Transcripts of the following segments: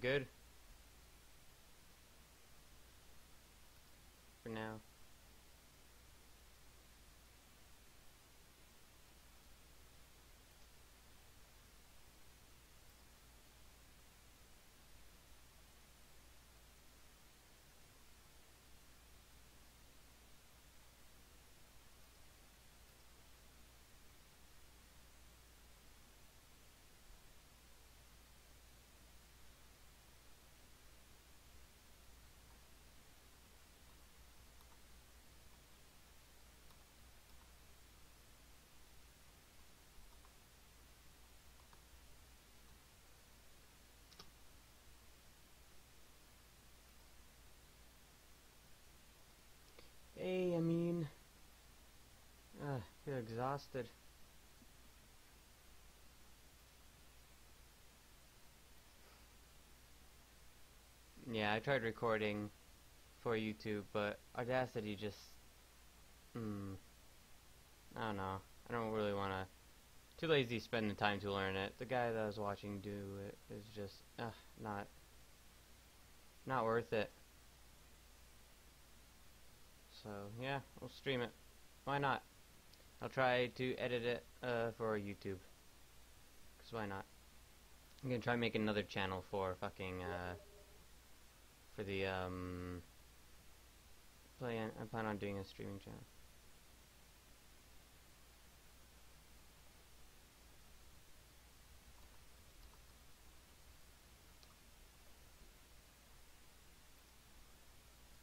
good. For now. Hey, I mean, uh, feel Yeah, I tried recording for YouTube, but Audacity just, hmm, I don't know. I don't really want to. Too lazy to spend the time to learn it. The guy that I was watching do it is just, not, not worth it. So yeah, we'll stream it. Why not? I'll try to edit it uh, for YouTube. Cause why not? I'm gonna try and make another channel for fucking uh, for the um. Plan. I plan on doing a streaming channel.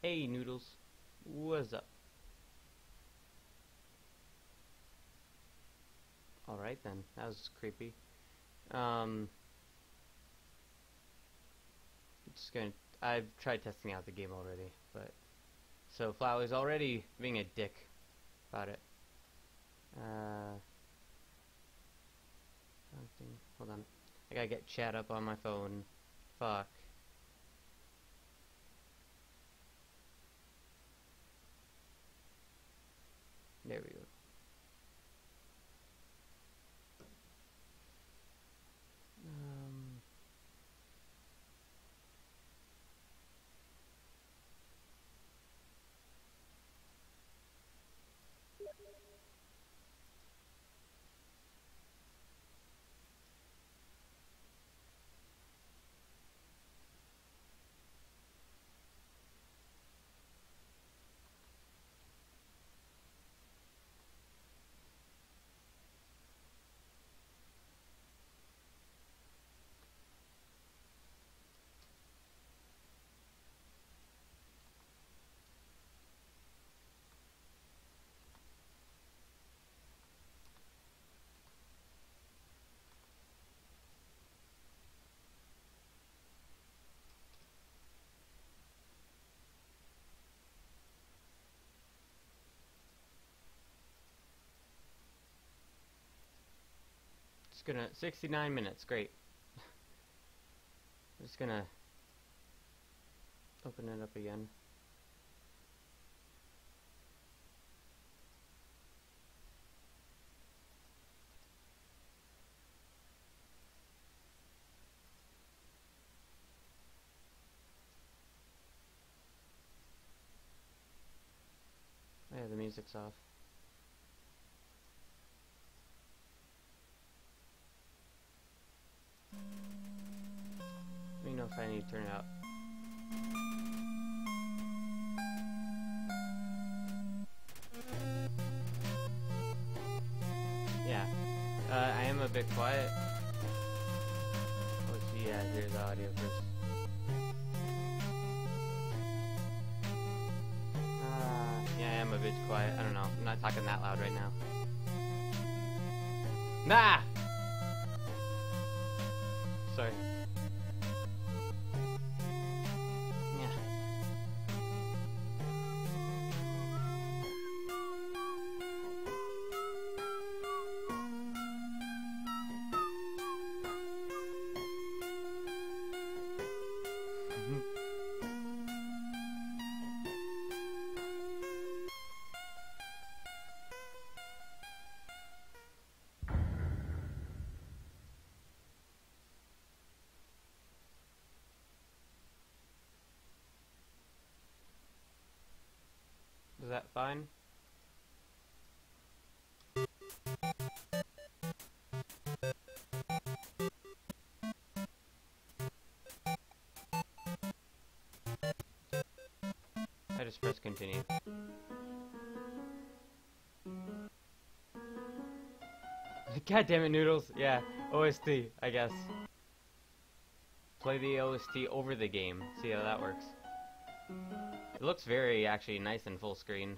Hey, Noodles. What's up? Alright then, that was creepy. Um, just gonna, I've tried testing out the game already, but, so Flower's already being a dick about it. Uh, hold on, I gotta get chat up on my phone, fuck. There we go. Gonna 69 minutes, great. I'm just gonna open it up again. Yeah, the music's off. Bit quiet. Let's see, yeah, here's the audio first. Uh, yeah, I am a bit quiet. I don't know. I'm not talking that loud right now. Nah! Continue. God damn it, Noodles. Yeah, OST, I guess. Play the OST over the game. See how that works. It looks very, actually, nice and full screen.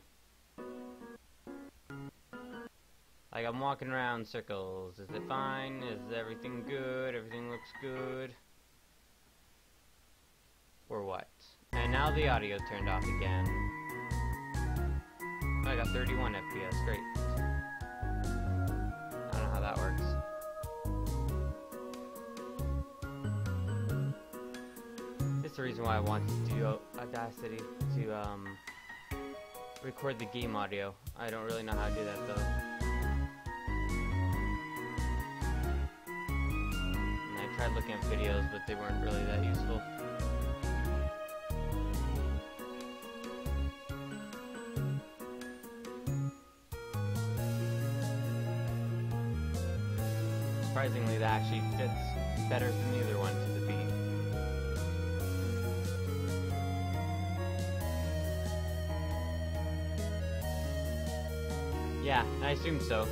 Like, I'm walking around circles. Is it fine? Is everything good? Everything looks good? Or what? And now the audio turned off again. Got 31 FPS, great. I don't know how that works. This is the reason why I wanted to do Audacity, to um, record the game audio. I don't really know how to do that though. And I tried looking at videos, but they weren't really that useful. Surprisingly, that actually fits better than the other one to the beat. Yeah, I assume so.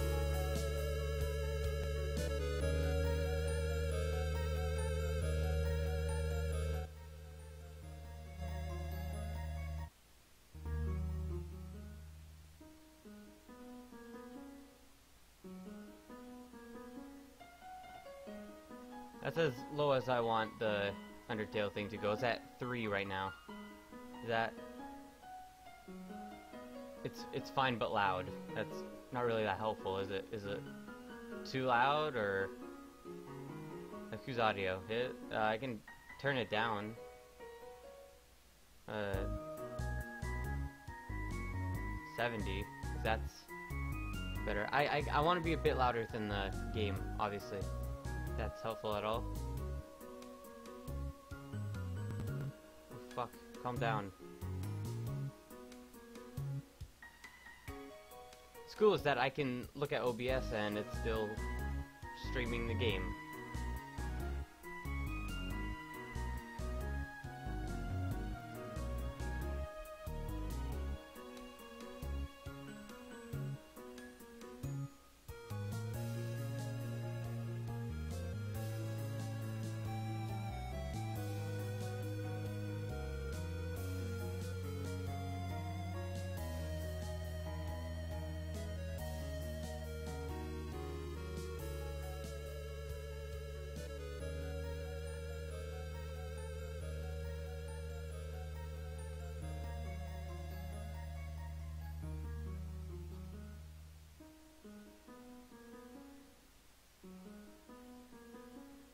I want the Undertale thing to go. It's at three right now. That it's it's fine but loud. That's not really that helpful, is it? Is it too loud or whose audio? It, uh, I can turn it down. Uh, 70. That's better. I I, I want to be a bit louder than the game, obviously. That's helpful at all. Calm mm-hmm. down. It's cool is that I can look at OBS and it's still streaming the game.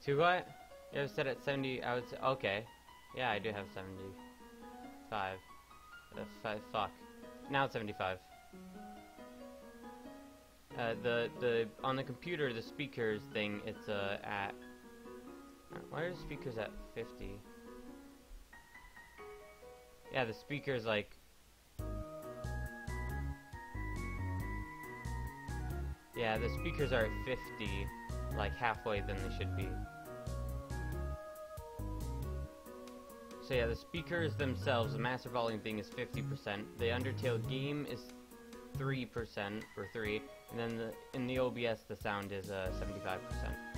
To what? You have set at 70, I would say, okay. Yeah, I do have 75. Uh, fuck. Now it's 75. Uh, the, the, on the computer, the speakers thing, it's, uh, at, why are the speakers at 50? Yeah, the speakers, like, yeah, the speakers are at 50, like halfway than they should be. So yeah, the speakers themselves, the master volume thing is 50%. The Undertale game is 3% or 3, and then the, in the OBS the sound is uh, 75%.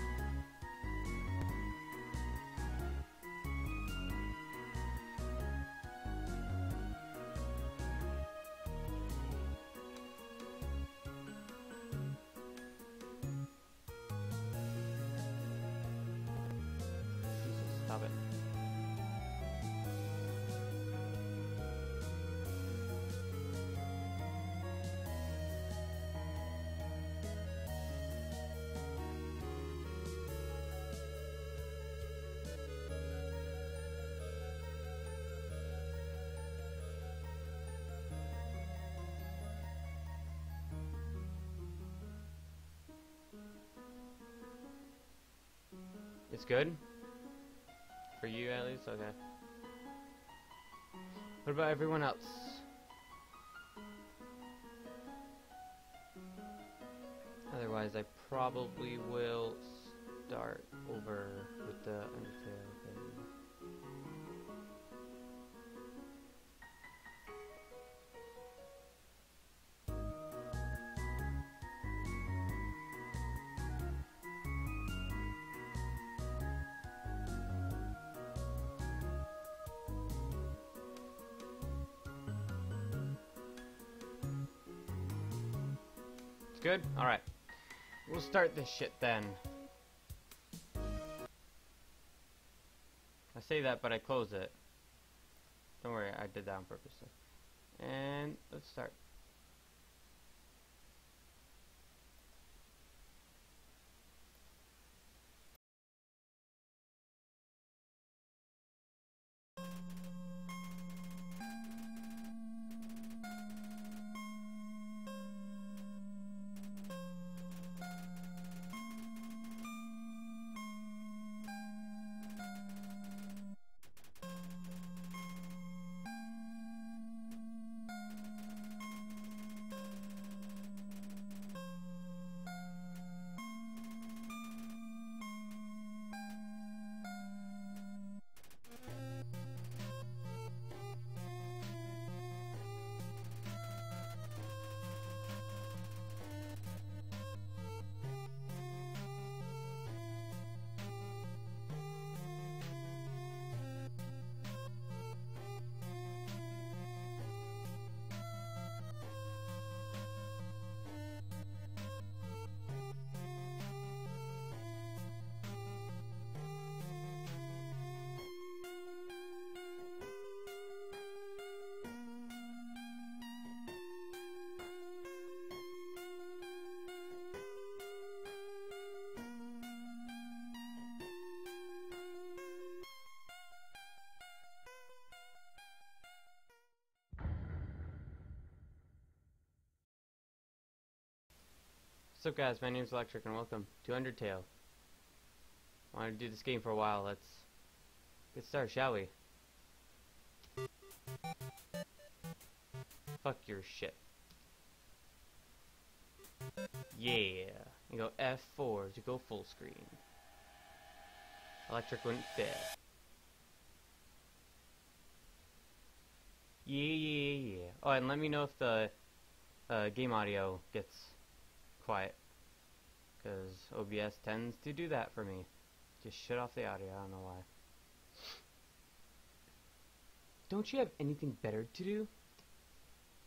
Good? For you at least? Okay. What about everyone else? Otherwise, I probably will start over with the Undertale. Good? Alright. We'll start this shit then. I say that, but I close it. Don't worry, I did that on purpose. And let's start. What's up guys, my name's Electric and welcome to Undertale. Wanted to do this game for a while, let's get started, shall we? Fuck your shit. Yeah. You go F4 to go full screen. Electric wouldn't fit. Yeah, yeah, yeah. Oh, and let me know if the uh, game audio gets quiet. Because OBS tends to do that for me. Just shut off the audio, I don't know why. Don't you have anything better to do?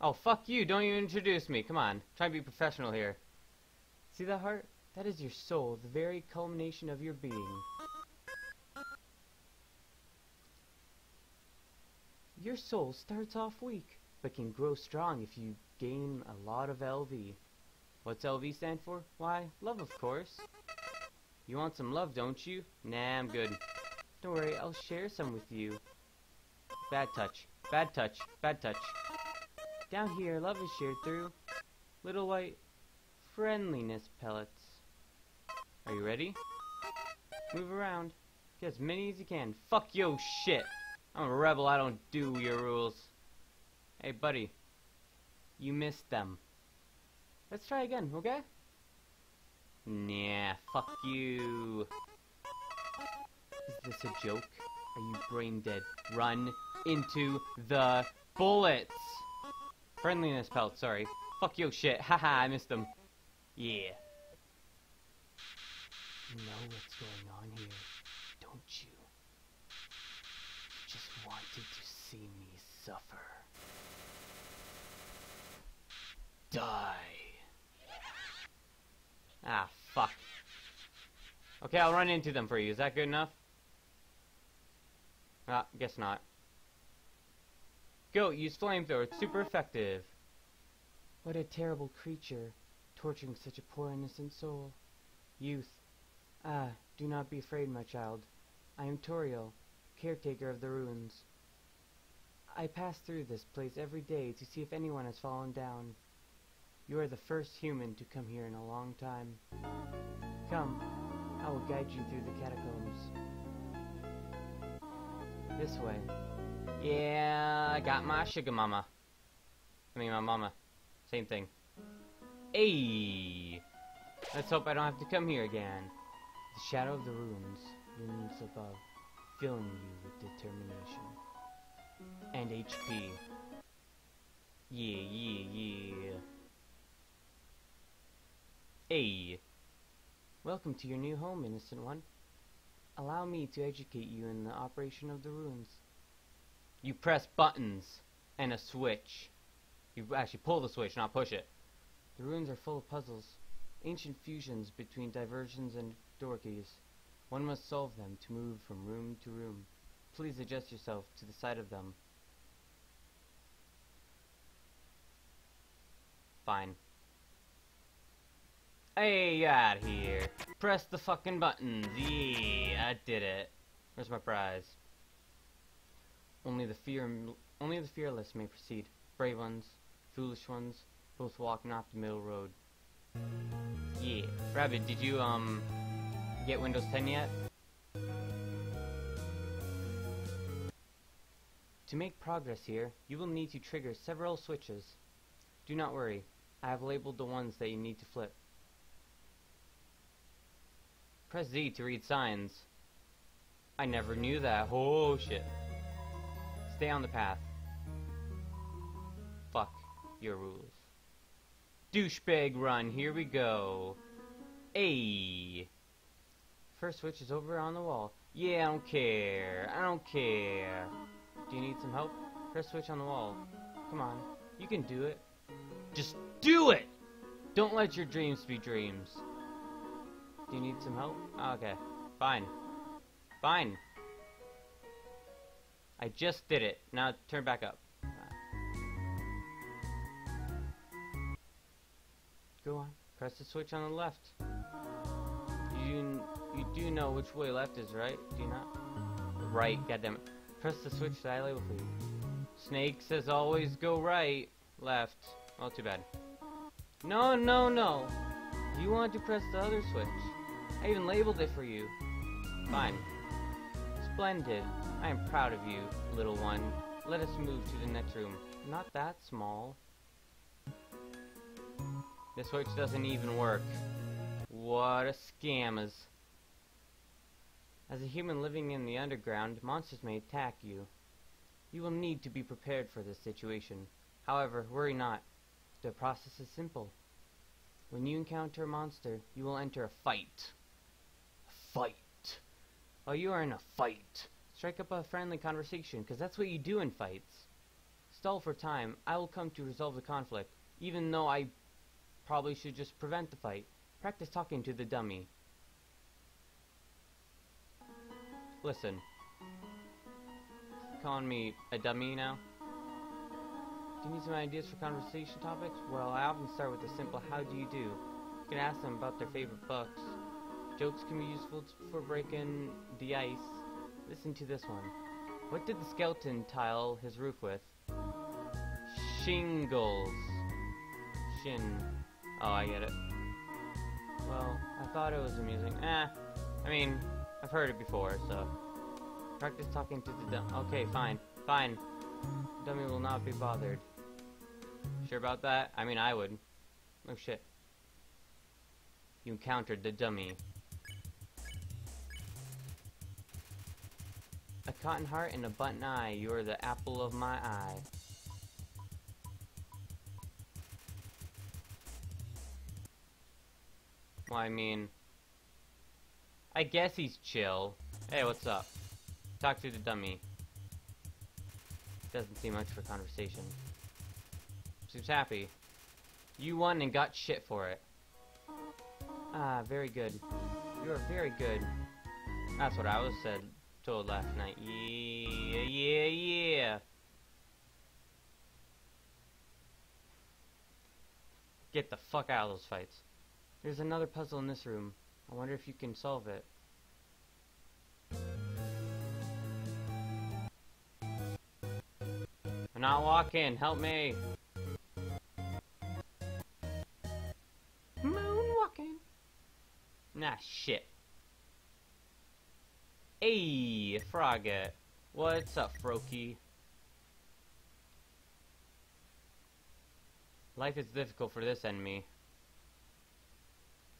Oh, fuck you, don't even introduce me, come on. Try to be professional here. See that heart? That is your soul, the very culmination of your being. Your soul starts off weak, but can grow strong if you gain a lot of LV. What's LV stand for? Why, love of course. You want some love, don't you? Nah, I'm good. Don't worry, I'll share some with you. Bad touch, bad touch, bad touch. Down here, love is shared through little white friendliness pellets. Are you ready? Move around. Get as many as you can. Fuck yo shit. I'm a rebel, I don't do your rules. Hey buddy. You missed them. Let's try again, okay? Nah, fuck you. Is this a joke? Are you brain dead? Run into the bullets! Friendliness pelt, sorry. Fuck your shit. Haha, I missed them. Yeah. You know what's going on here, don't you? Just wanted to see me suffer. Die. Ah, fuck. Okay, I'll run into them for you. Is that good enough? Ah, guess not. Go, use flamethrower. It's super effective. What a terrible creature, torturing such a poor innocent soul. Youth. Ah, do not be afraid, my child. I am Toriel, caretaker of the ruins. I pass through this place every day to see if anyone has fallen down. You are the first human to come here in a long time. Come, I will guide you through the catacombs. This way. Yeah, I got my sugar mama. I mean, my mama. Same thing. Hey! Let's hope I don't have to come here again. The shadow of the ruins looms above, filling you with determination. And HP. Yeah, yeah, yeah. Hey. Welcome to your new home, innocent one. Allow me to educate you in the operation of the runes. You press buttons and a switch. You actually pull the switch, not push it. The ruins are full of puzzles, ancient fusions between diversions and door keys. One must solve them to move from room to room. Please adjust yourself to the sight of them. Fine. Hey, out here. Press the fucking buttons. Yeah, I did it. Where's my prize? Only the fear, only the fearless may proceed. Brave ones, foolish ones, both walk not the middle road. Yeah. Rabbit, did you, um, get Windows 10 yet? To make progress here, you will need to trigger several switches. Do not worry, I have labeled the ones that you need to flip. Press Z to read signs. I never knew that. Oh shit. Stay on the path. Fuck your rules. Douchebag run, here we go. Ayy. First switch is over on the wall. Yeah, I don't care. I don't care. Do you need some help? Press switch on the wall. Come on. You can do it. Just do it! Don't let your dreams be dreams. Do you need some help? Oh, okay. Fine. Fine. I just did it. Now turn back up. Uh, go on. Press the switch on the left. You you do know which way left is, right? Do you not? Right, goddammit. Press the switch that I label for you. Snake says always go right. Left. Well, too bad. No, no, no. You want to press the other switch. I even labeled it for you. Fine. Splendid. I am proud of you, little one. Let us move to the next room. Not that small. The switch doesn't even work. What a scammers. As a human living in the underground, monsters may attack you. You will need to be prepared for this situation. However, worry not. The process is simple. When you encounter a monster, you will enter a fight. Fight. While you are in a fight, strike up a friendly conversation, because that's what you do in fights. Stall for time. I will come to resolve the conflict, even though I probably should just prevent the fight. Practice talking to the dummy. Listen. Calling me a dummy now? Do you need some ideas for conversation topics? Well, I often start with a simple how do you do. You can ask them about their favorite books. Jokes can be useful for breaking the ice. Listen to this one. What did the skeleton tile his roof with? Shingles. Shin. Oh, I get it. Well, I thought it was amusing. Eh, I mean, I've heard it before, so. Practice talking to the dumb. Okay, fine. Fine. Dummy will not be bothered. Sure about that? I mean, I would. Oh shit. You encountered the dummy. A cotton heart and a button eye. You are the apple of my eye. Well, I mean... I guess he's chill. Hey, what's up? Talk to the dummy. Doesn't seem much for conversation. Seems happy. You won and got shit for it. Ah, very good. You are very good. That's what I was said last night. Yeah, yeah, yeah. Get the fuck out of those fights. There's another puzzle in this room. I wonder if you can solve it. I'm not walking. Help me. Moonwalking. Nah, shit. Hey, Froggit. What's up, Froakie? Life is difficult for this enemy.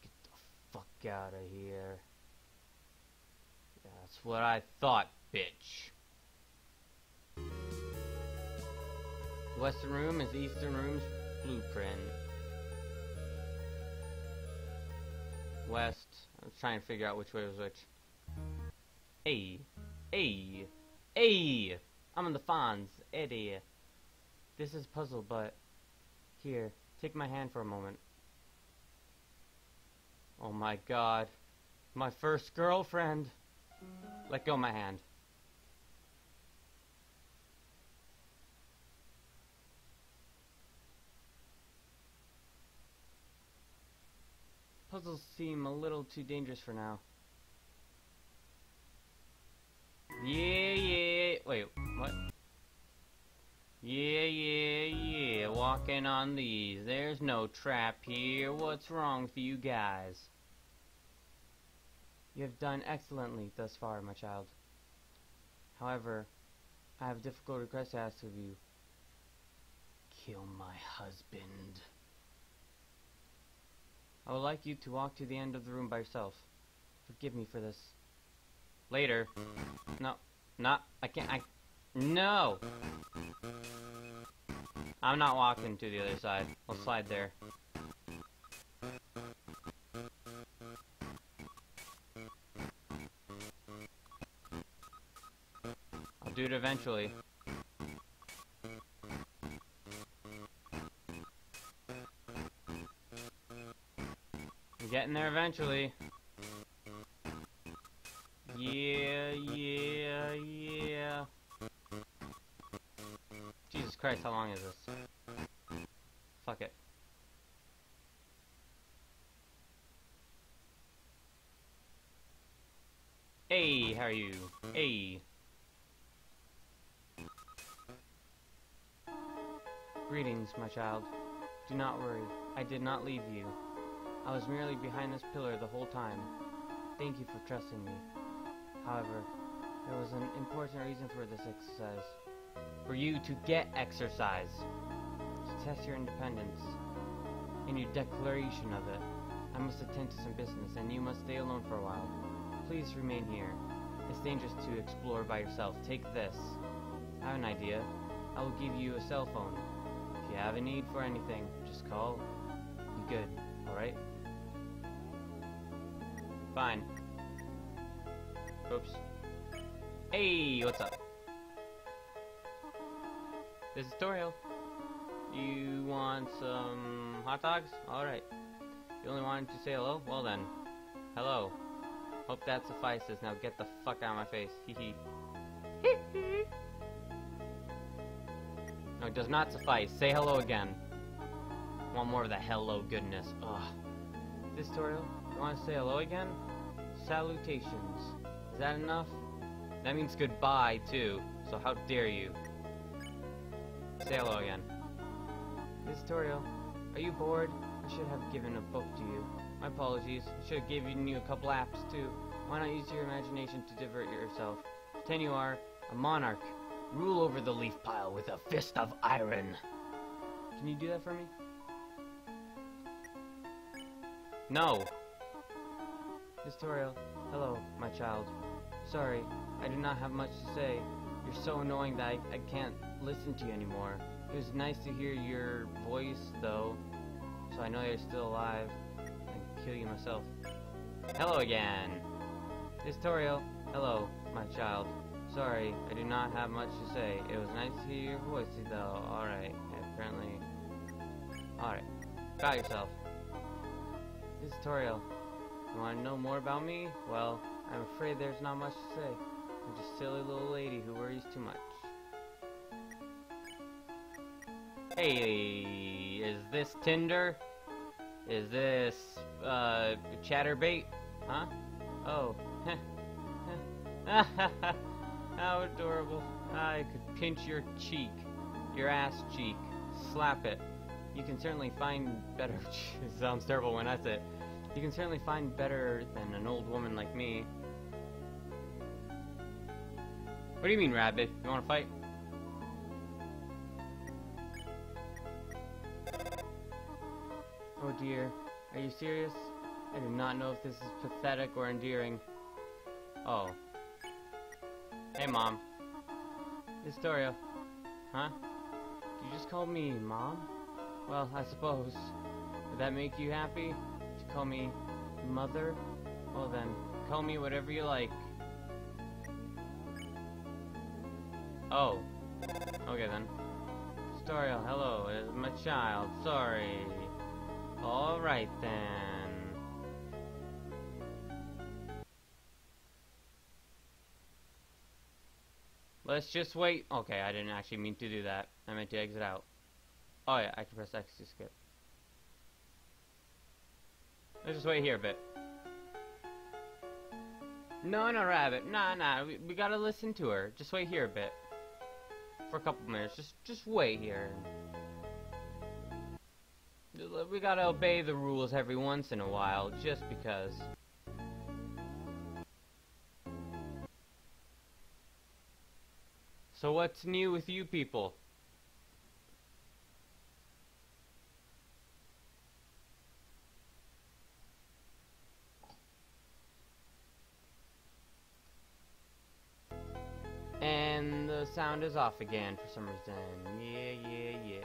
Get the fuck out of here. That's what I thought, bitch. Western room is Eastern room's blueprint. West. I was trying to figure out which way was which. Hey. Hey. Hey! I'm in the Fonz. Eddie. This is puzzle, but... Here, take my hand for a moment. Oh my god. My first girlfriend. Let go my hand. Puzzles seem a little too dangerous for now. Yeah, yeah. Wait, what? Yeah, yeah, yeah. Walking on these. There's no trap here. What's wrong with you guys? You have done excellently thus far, my child. However, I have a difficult request to ask of you. Kill my husband. I would like you to walk to the end of the room by yourself. Forgive me for this. Later. No. Not. I can't. I. No! I'm not walking to the other side. I'll slide there. I'll do it eventually. I'm getting there eventually. Yeah, yeah, yeah. Jesus Christ, how long is this? Fuck it. Hey, how are you? Hey. Greetings, my child. Do not worry. I did not leave you. I was merely behind this pillar the whole time. Thank you for trusting me. However, there was an important reason for this exercise. For you to get exercise. To test your independence. In your declaration of it, I must attend to some business and you must stay alone for a while. Please remain here. It's dangerous to explore by yourself. Take this. I have an idea. I will give you a cell phone. If you have a need for anything, just call. Be good, alright? Fine. Oops. Hey, what's up? This is Toriel. You want some hot dogs? Alright. You only wanted to say hello? Well then. Hello. Hope that suffices. Now get the fuck out of my face. Hee hee. no, it does not suffice. Say hello again. Want more of the hello goodness. Ugh. This Toriel, you want to say hello again? Salutations. Is that enough? That means goodbye, too. So how dare you? Say hello again. This Toriel, are you bored? I should have given a book to you. My apologies. I should have given you a couple apps, too. Why not use your imagination to divert yourself? Pretend you are a monarch. Rule over the leaf pile with a fist of iron. Can you do that for me? No. Toriel, hello, my child. Sorry, I do not have much to say. You're so annoying that I, I can't listen to you anymore. It was nice to hear your voice, though, so I know you're still alive. I can kill you myself. Hello again! This Toriel. hello, my child. Sorry, I do not have much to say. It was nice to hear your voice, though. Alright, apparently... Alright, got yourself. This Toriel? you want to know more about me? Well, I'm afraid there's not much to say. I'm just a silly little lady who worries too much. Hey, is this Tinder? Is this, uh, Chaturbate? Huh? Oh. How adorable. I could pinch your cheek. Your ass cheek. Slap it. You can certainly find better... sounds terrible when I say it. You can certainly find better than an old woman like me. What do you mean, Rabbit? You wanna fight? Oh dear. Are you serious? I do not know if this is pathetic or endearing. Oh. Hey, Mom. Historia. Huh? You just called me Mom? Well, I suppose. Would that make you happy? To call me Mother? Well then, call me whatever you like. Oh. Okay then. Historia, oh, hello, it's my child. Sorry. Alright then. Let's just wait. Okay, I didn't actually mean to do that. I meant to exit out. Oh yeah, I can press X to skip. Let's just wait here a bit. No, no, Rabbit. Nah, nah. We, we gotta listen to her. Just wait here a bit. For a couple minutes. Just, just wait here. We gotta obey the rules every once in a while, just because. So what's new with you people? And the sound is off again for some reason. Yeah, yeah, yeah.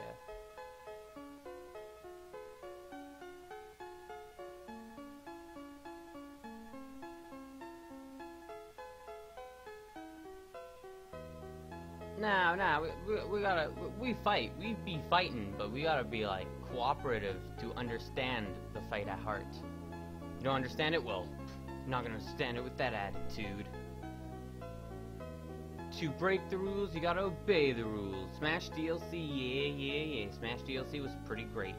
No, no, we, we, we gotta, we, we fight. We be fighting, but we gotta be like cooperative to understand the fight at heart. You don't understand it? Well, you're not gonna understand it with that attitude. To break the rules, you gotta obey the rules. Smash DLC, yeah, yeah, yeah. Smash DLC was pretty great.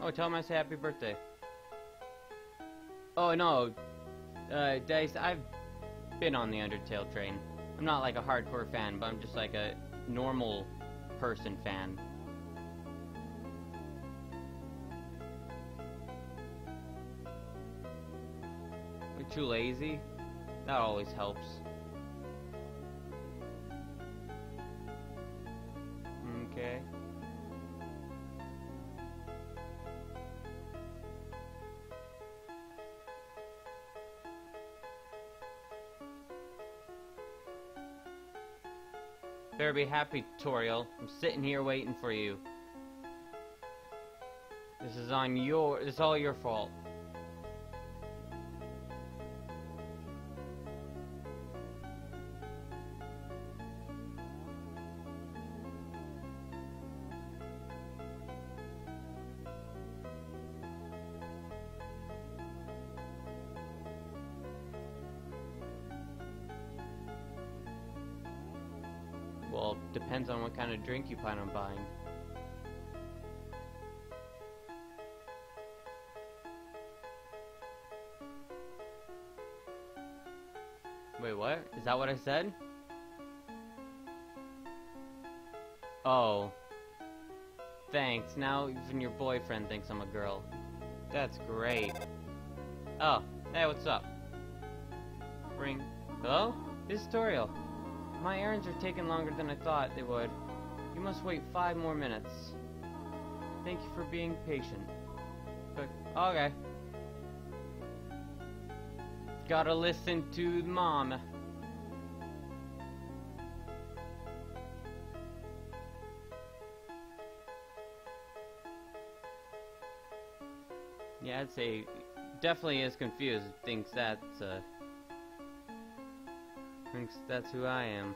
Oh, tell him I say happy birthday. Oh, no. Uh, Dice, I've been on the Undertale train. I'm not like a hardcore fan, but I'm just like a normal person fan. We're too lazy? That always helps. Okay. Better be happy, Toriel. I'm sitting here waiting for you. This is on your... It's all your fault. Well, depends on what kind of drink you plan on buying. Wait, what? Is that what I said? Oh. Thanks, now even your boyfriend thinks I'm a girl. That's great. Oh, hey, what's up? Ring. Hello? This is Toriel. My errands are taking longer than I thought they would. You must wait five more minutes. Thank you for being patient. But, okay. Gotta listen to mom. Yeah, I'd say definitely is confused. Thinks that's uh, thinks that's who I am.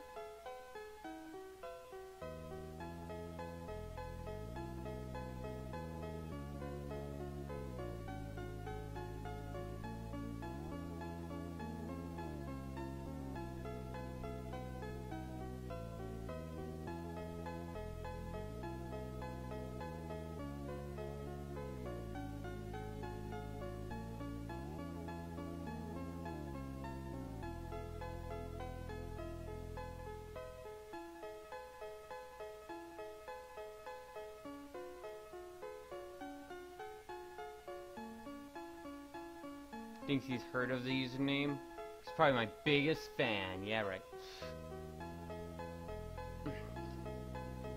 Thinks he's heard of the username. He's probably my biggest fan. Yeah, right.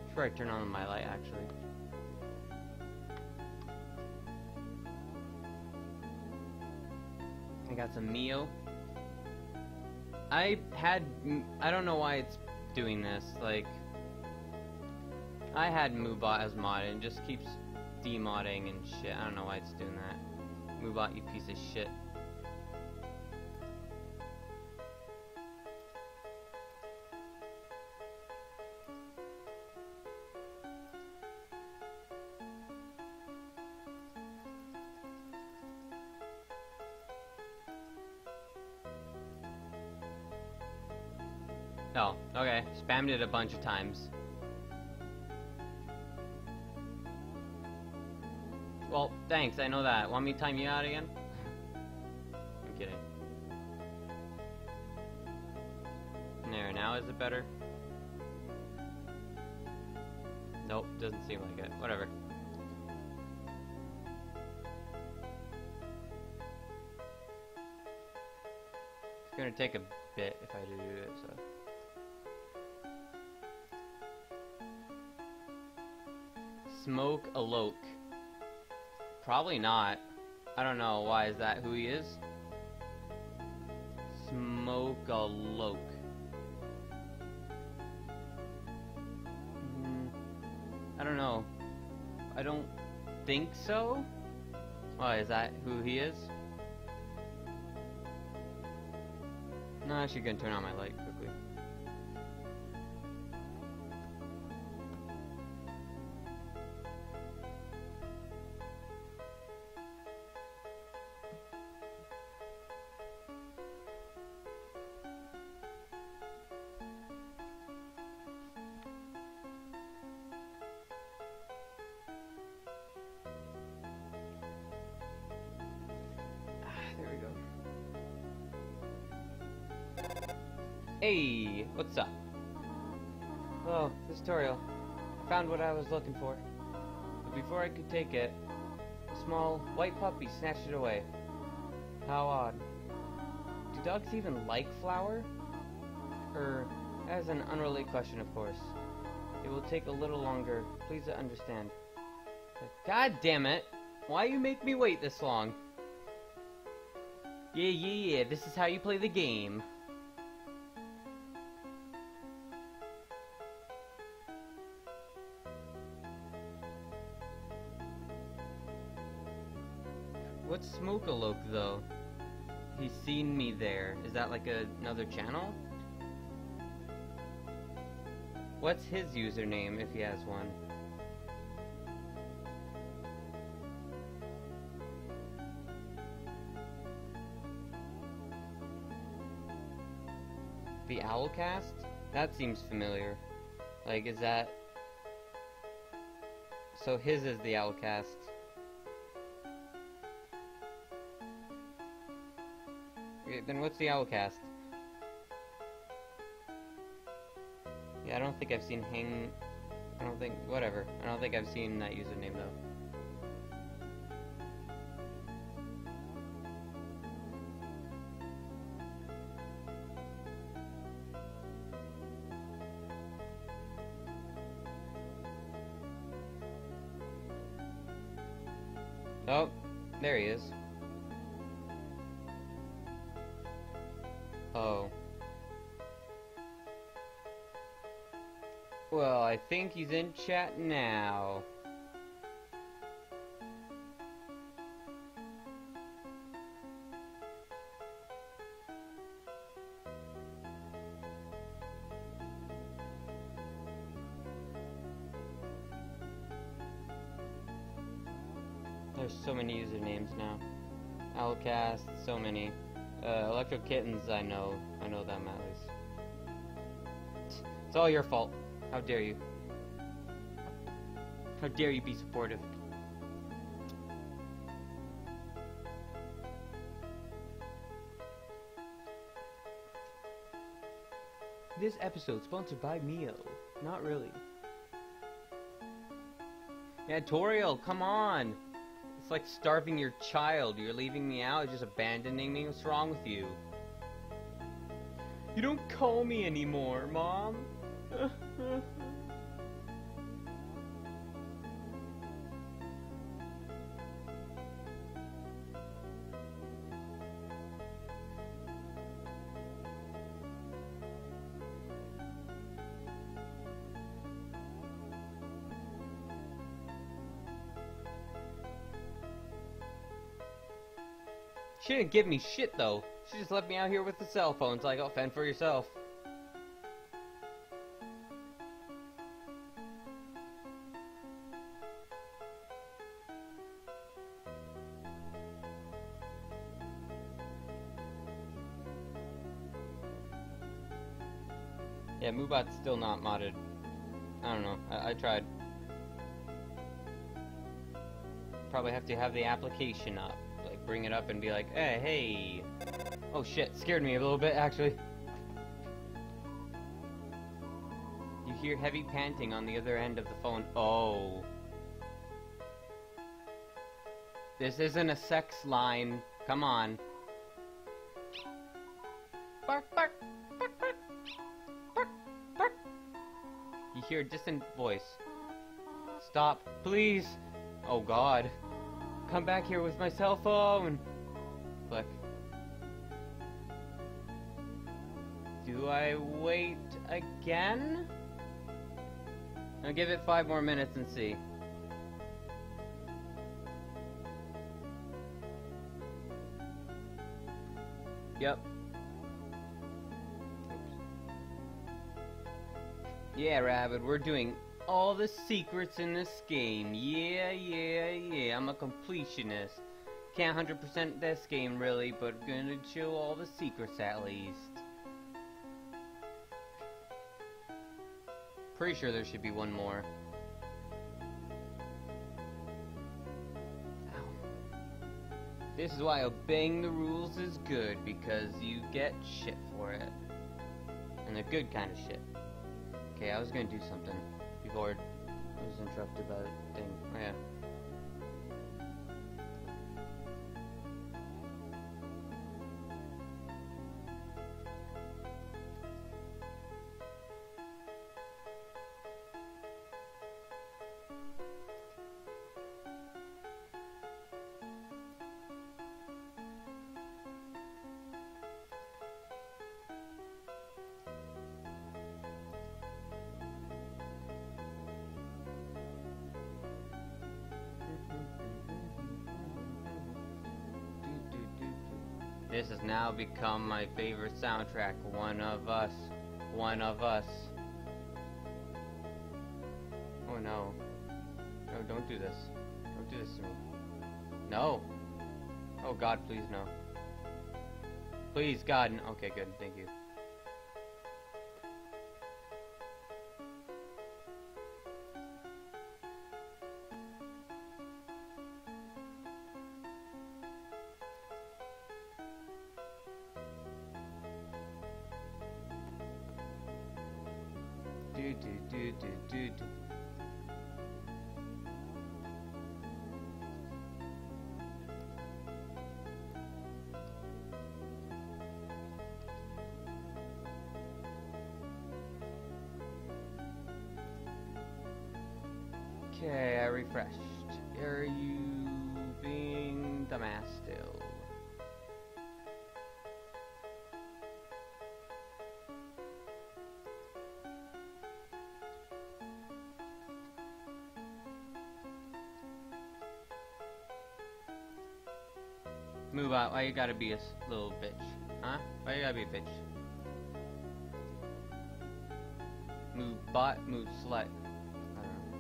Before I turn on my light, actually. I got some Mio. I had, I don't know why it's doing this, like, I had Moobot as mod and just keeps demodding and shit, I don't know why it's doing that. Moobot, you piece of shit. It a bunch of times. Well, thanks, I know that. Want me to time you out again? I'm kidding. There, now is it better? Nope, doesn't seem like it. Whatever. It's gonna take a bit if I do it, so... Smoke Alok. Probably not. I don't know. Why is that who he is? Smoke Alok. Mm, I don't know. I don't think so. Why is that who he is? No, I'm actually gonna turn on my light Hey, what's up? Oh, this tutorial. I found what I was looking for. But before I could take it, a small white puppy snatched it away. How odd. Do dogs even like flour? Er, that is an unrelated question, of course. It will take a little longer. Please understand. God damn it! Why you make me wait this long? Yeah, yeah, yeah, this is how you play the game. What's Smokealoke, though? He's seen me there. Is that like a, another channel? What's his username, if he has one? The Owlcast? That seems familiar. Like, is that... So his is the Owlcast. Then what's the Owlcast? Yeah, I don't think I've seen Hang... I don't think... Whatever. I don't think I've seen that username, though. He's in chat now. There's so many usernames now. Owlcast, so many. Uh, Electro Kittens, I know. I know them at least. It's all your fault. How dare you? How dare you be supportive? This episode sponsored by Mio. Not really. Yeah, Toriel, come on! It's like starving your child. You're leaving me out, just abandoning me. What's wrong with you? You don't call me anymore, Mom. She didn't give me shit though. She just left me out here with the cell phone, phones like, oh, fend for yourself. Yeah, Moobot's still not modded. I don't know. I, I tried. Probably have to have the application up bring it up and be like, hey, hey. Oh shit, scared me a little bit actually. You hear heavy panting on the other end of the phone. Oh. This isn't a sex line. Come on. Bark, bark. You hear a distant voice. Stop, please. Oh god. Come back here with my cell phone. Click. Do I wait again? I'll give it five more minutes and see. Yep. Yeah, Rabbit, we're doing all the secrets in this game. Yeah, yeah, yeah. I'm a completionist. Can't 100% this game really, but gonna show all the secrets at least. Pretty sure there should be one more. This is why obeying the rules is good, because you get shit for it. And a good kind of shit. Okay, I was gonna do something. Lord. I was interrupted by a thing. Oh, yeah. This has now become my favorite soundtrack. One of Us. One of Us. Oh no. No, don't do this. Don't do this to me. No. Oh god, please no. Please, God. Okay, good. Thank you. Move out. Why you gotta be a little bitch? Huh? Why you gotta be a bitch? Move bot, move slut. Um,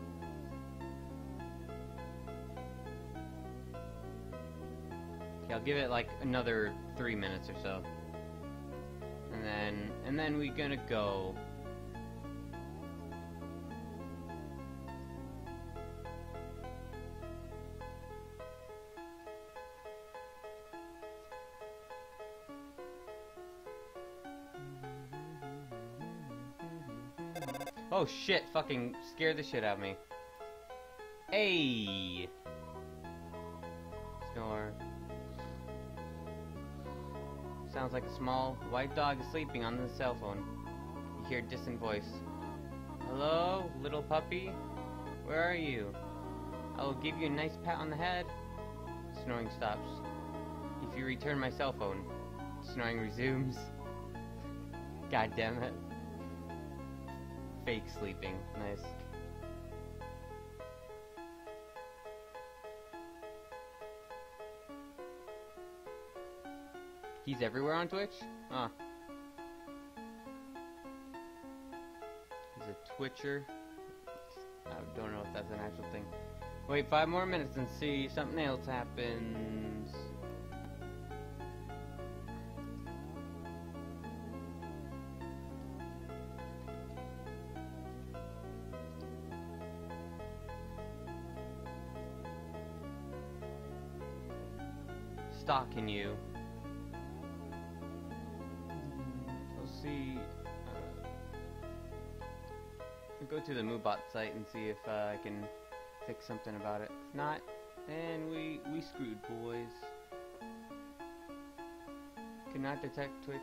okay, I'll give it like another three minutes or so. And then, and then we gonna go. Oh shit, fucking scared the shit out of me. Hey! Snore. Sounds like a small white dog is sleeping on the cell phone. You hear a distant voice. Hello, little puppy? Where are you? I will give you a nice pat on the head. Snoring stops. If you return my cell phone, snoring resumes. God damn it. Fake sleeping. Nice. He's everywhere on Twitch? Huh. He's a Twitcher. I don't know if that's an actual thing. Wait five more minutes and see something else happens. Stalking you. We'll see. Uh, go to the Moobot site and see if uh, I can fix something about it. If not, then we we screwed, boys. Cannot detect Twitch.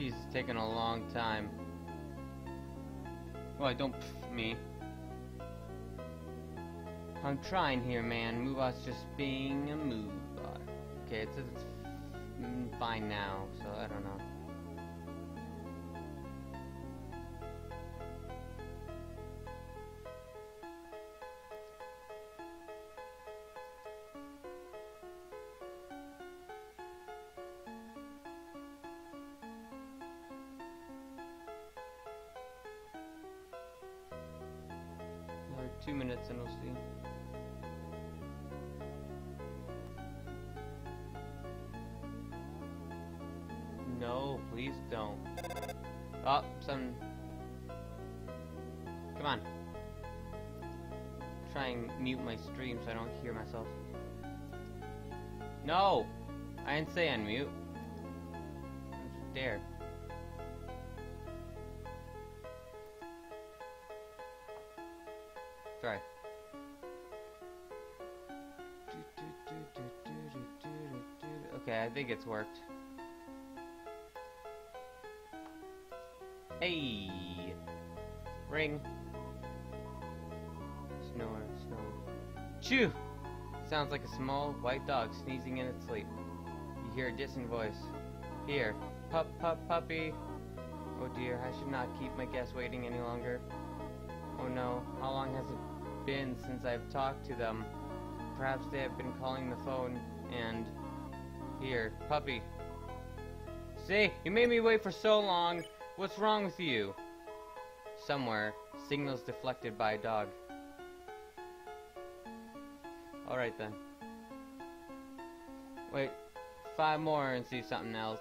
Jeez, it's taking a long time. Well, I don't pff me. I'm trying here, man. Moobot's just being a Moobot. Okay, it says it's mm, fine now, so I don't know. No, please don't. Oh, some. Come on. Try and mute my stream so I don't hear myself. No! I didn't say unmute. Dare. Think it's worked. Hey! Ring. Snore, snore. Chew! Sounds like a small white dog sneezing in its sleep. You hear a distant voice. Here, pup, pup, puppy. Oh dear, I should not keep my guests waiting any longer. Oh no, how long has it been since I've talked to them? Perhaps they have been calling the phone and... Here, puppy. See, you made me wait for so long. What's wrong with you? Somewhere, signals deflected by a dog. Alright then. Wait, five more and see something else.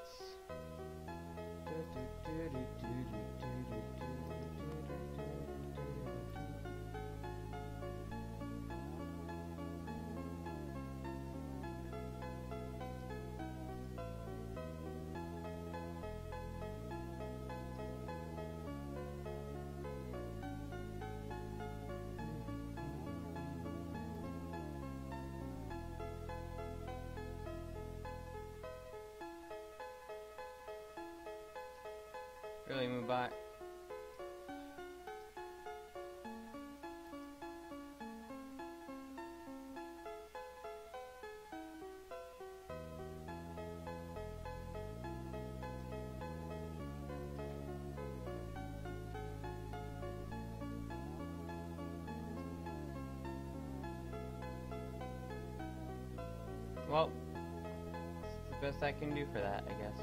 Best I can do for that, I guess.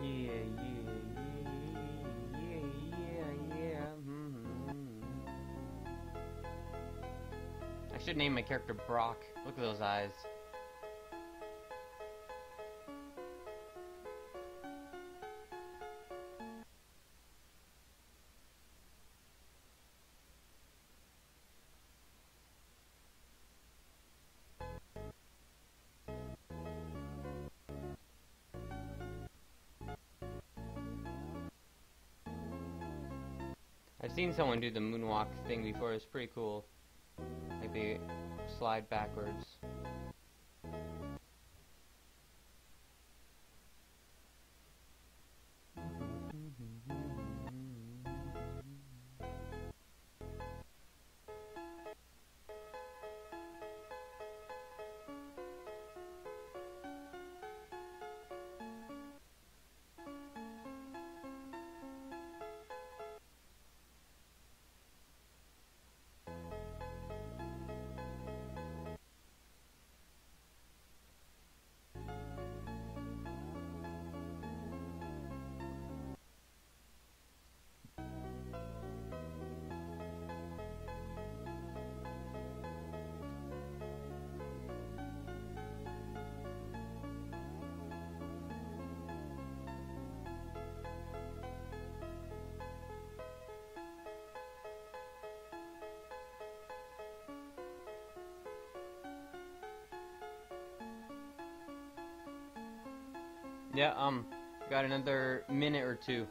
Yeah, yeah, yeah, yeah, yeah, yeah. mhm. I should name my character Brock. Look at those eyes. Seen someone do the moonwalk thing before. It's pretty cool. Like they slide backwards. Yeah, um, got another minute or two.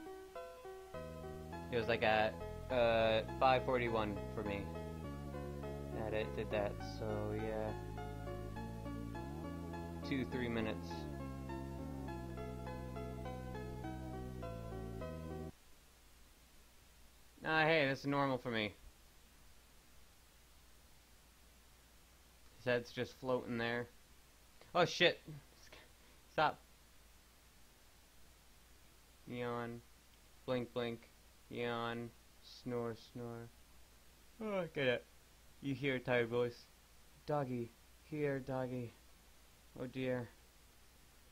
It was like at uh 5:41 for me. That it did that. So yeah, two three minutes. Ah, hey, this is normal for me. His head's just floating there. Oh shit! Stop. Yawn. Blink, blink. Yawn. Snore, snore. Oh, I get it. You hear a tired voice. Doggy. Here, doggy. Oh dear.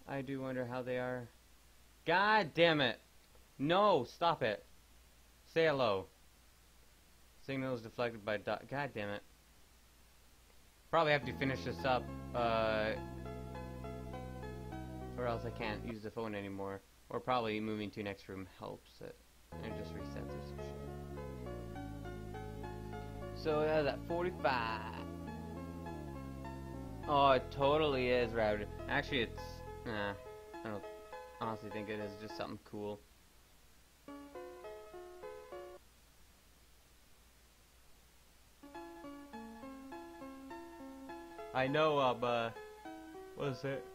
I do wonder how they are. God damn it! No! Stop it! Say hello. Signal is deflected by. God damn it. Probably have to finish this up, uh, or else I can't use the phone anymore. Or probably moving to next room helps it. And it just resets or some shit. So yeah, that 45. Oh, it totally is routed. Actually, it's, nah, I don't honestly think it is just something cool. I know, uh, what is it?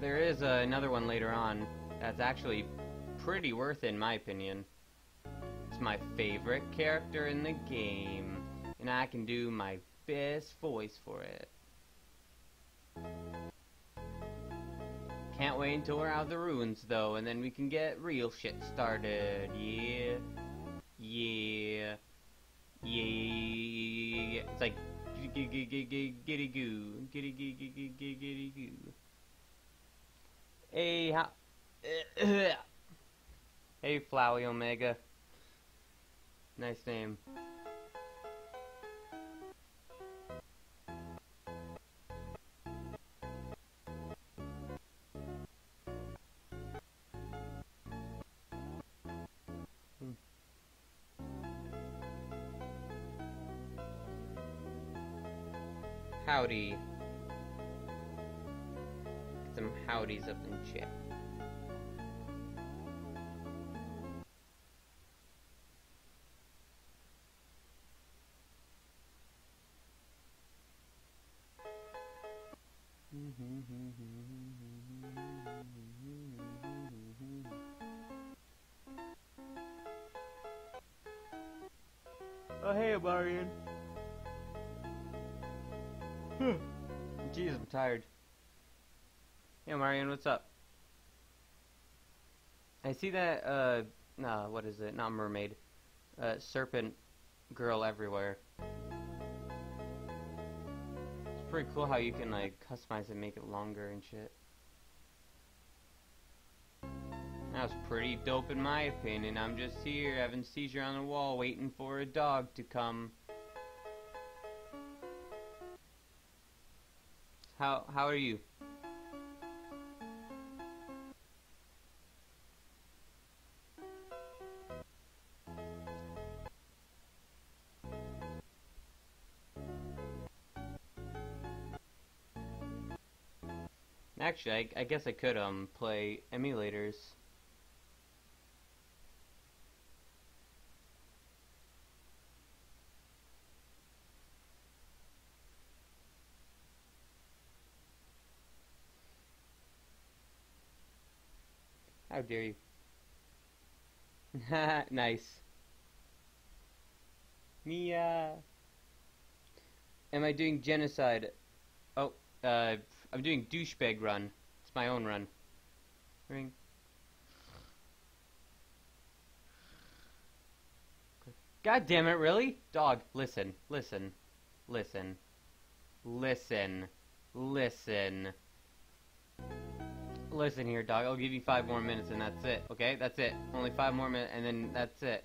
There is uh, another one later on that's actually pretty worth it in my opinion. It's my favorite character in the game, and I can do my best voice for it. Can't wait until we're out of the ruins though, and then we can get real shit started. Yeah. Yeah. Yeah. It's like giddy goo, giddy goo, giddy goo. Hey, how? hey, Flowey Omega. Nice name. Hmm. Howdy. Howdies up in chat. Oh, hey, Marion. Hmm. Jeez, I'm tired. Hey, Marion, what's up? I see that, uh, nah, what is it? Not mermaid. Uh, serpent girl everywhere. It's pretty cool how you can, like, customize it, make it longer and shit. That was pretty dope in my opinion. I'm just here having seizure on the wall waiting for a dog to come. How how are you? Actually, I, I guess I could um play emulators. How dare you? nice. Mia. Am I doing genocide? Oh, uh, I'm doing douchebag run. It's my own run. Ring. God damn it, really? Dog, listen, listen, listen, listen, listen. Listen here, dog. I'll give you five more minutes and that's it. Okay? That's it. Only five more minutes and then that's it.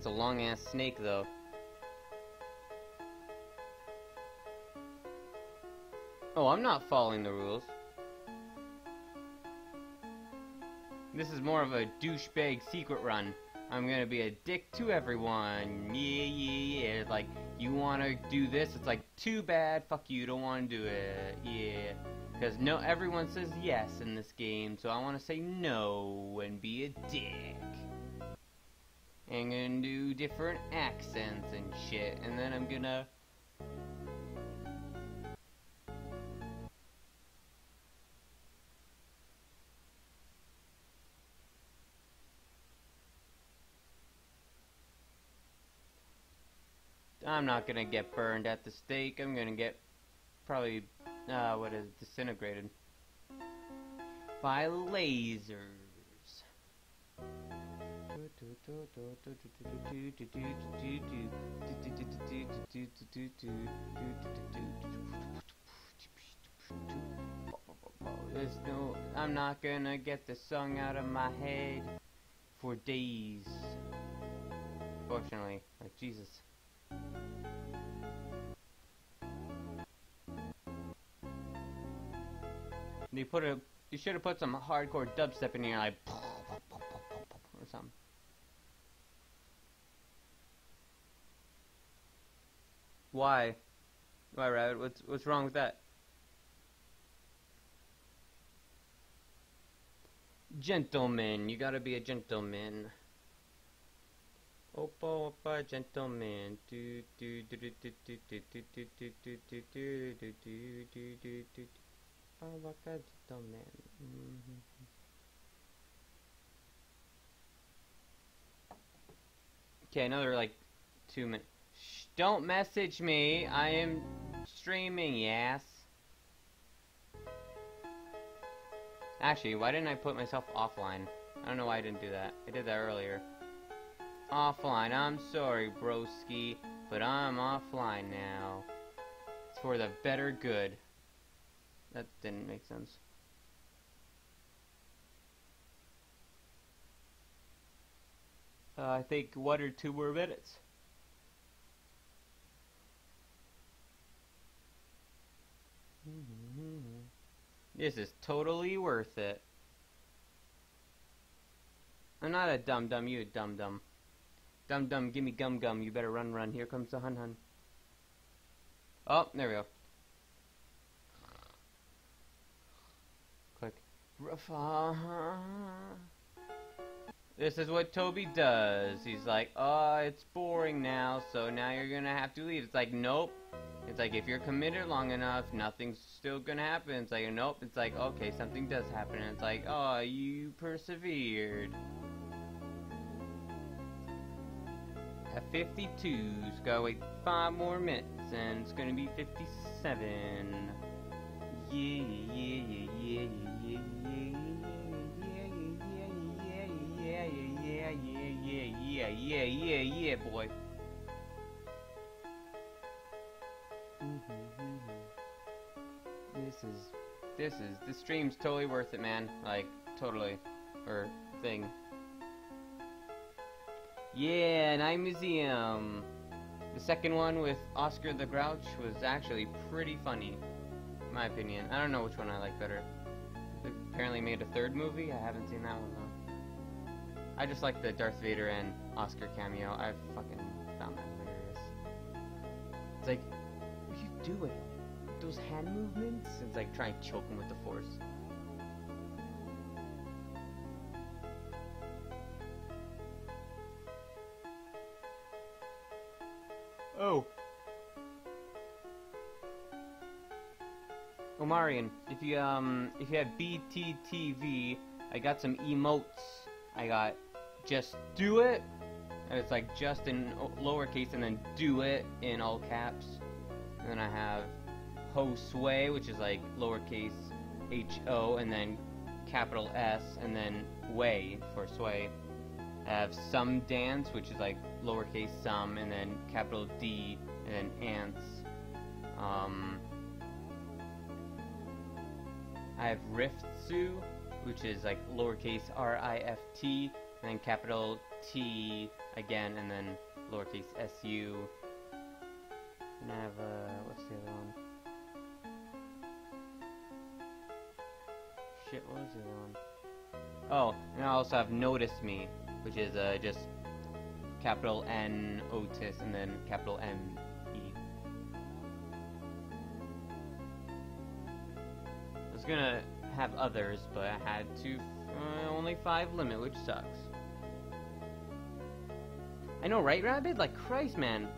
That's a long ass snake though. Oh, I'm not following the rules. This is more of a douchebag secret run. I'm gonna be a dick to everyone. Yeah, yeah, yeah. Like, you wanna do this? It's like, too bad. Fuck you, don't wanna do it. Yeah. Because no, everyone says yes in this game, so I wanna say no and be a dick. And I'm gonna do different accents and shit, and then I'm gonna I'm not gonna get burned at the stake. I'm gonna get probably, uh, what is disintegrated by lasers. There's no, I'm not gonna get the song out of my head for days. Fortunately, like Jesus. You put a, you should have put some hardcore dubstep in here, like or something. Why? Why, Rabbit? What's, what's wrong with that? Gentleman, you gotta be a gentleman. Opa, opa, gentleman. Gentleman. Okay, another like two minutes. Shh, don't message me. I am streaming, yes. Actually, why didn't I put myself offline? I don't know why I didn't do that. I did that earlier. Offline, I'm sorry, broski, but I'm offline now. It's for the better good. That didn't make sense. Uh, I think one or two more minutes. Mm-hmm. This is totally worth it. I'm not a dum dum, you a dum dum. Dum dum, gimme gum gum, you better run run. Here comes the hun hun. Oh, there we go. Click. Uh-huh. This is what Toby does. He's like, oh, it's boring now, so now you're gonna have to leave. It's like, nope. It's like, if you're committed long enough, nothing's still gonna happen. It's like, nope. It's like, okay, something does happen. And it's like, oh, you persevered. At 52's gotta wait five more minutes, and it's gonna be 57. Yeah, yeah, yeah, yeah, yeah, yeah, yeah, yeah, yeah, yeah, yeah, yeah, yeah, yeah, boy. Mm-hmm, mm-hmm. This is, this is, this stream's totally worth it, man. Like, totally. Or, thing. Yeah, Night Museum. The second one with Oscar the Grouch was actually pretty funny, in my opinion. I don't know which one I like better. They apparently made a third movie. I haven't seen that one though. I just like the Darth Vader and Oscar cameo. I fucking found that hilarious. It's like, what are you doing? Those hand movements? It's like trying to choke him with the Force. Oh. Omarion, if you um if you have BTTV, I got some emotes. I got just do it. And it's like just in lowercase and then do it in all caps. And then I have ho sway, which is like lowercase H O and then capital S and then way for sway. I have some dance, which is like lowercase some and then capital D and then ants. Um, I have Riftsu, which is like lowercase R I F T and then capital T again and then lowercase S U. And I have uh, what's the other one? Shit, what was the other one? Oh, and I also have Notice Me, which is uh, just capital N Otis and then capital M E. I was gonna have others, but I had to uh, only five limit, which sucks. I know, right, Rabbit? Like, Christ, man.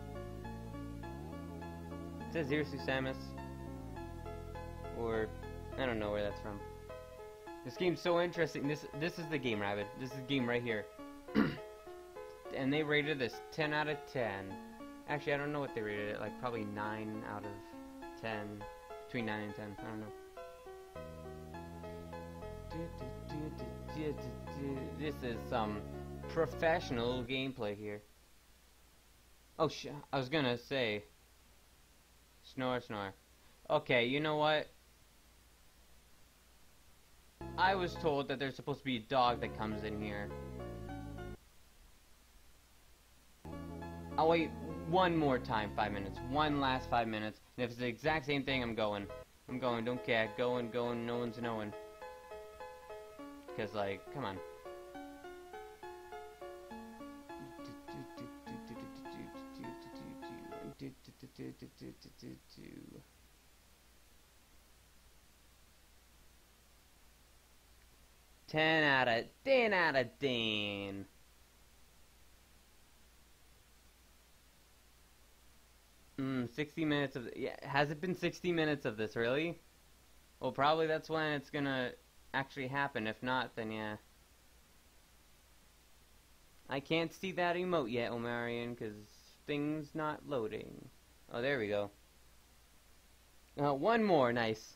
It says Zero Samus. Or, I don't know where that's from. This game's so interesting. This this is the game, Rabbit. This is the game right here. and they rated this 10 out of 10. Actually, I don't know what they rated it. Like, probably 9 out of 10. Between 9 and 10. I don't know. This is some professional gameplay here. Oh, sh I was gonna say. Snore, snore. Okay, you know what? I was told that there's supposed to be a dog that comes in here. I'll wait one more time, five minutes. One last five minutes. And if it's the exact same thing, I'm going. I'm going, don't care. Going, going, no one's knowing. Because, like, come on. Ten out of ten out of ten. Mm, 60 minutes of yeah. Has it been 60 minutes of this really? Well, probably that's when it's gonna actually happen. If not, then yeah. I can't see that emote yet, Omarion, because things not loading. Oh, there we go. Uh, one more, nice.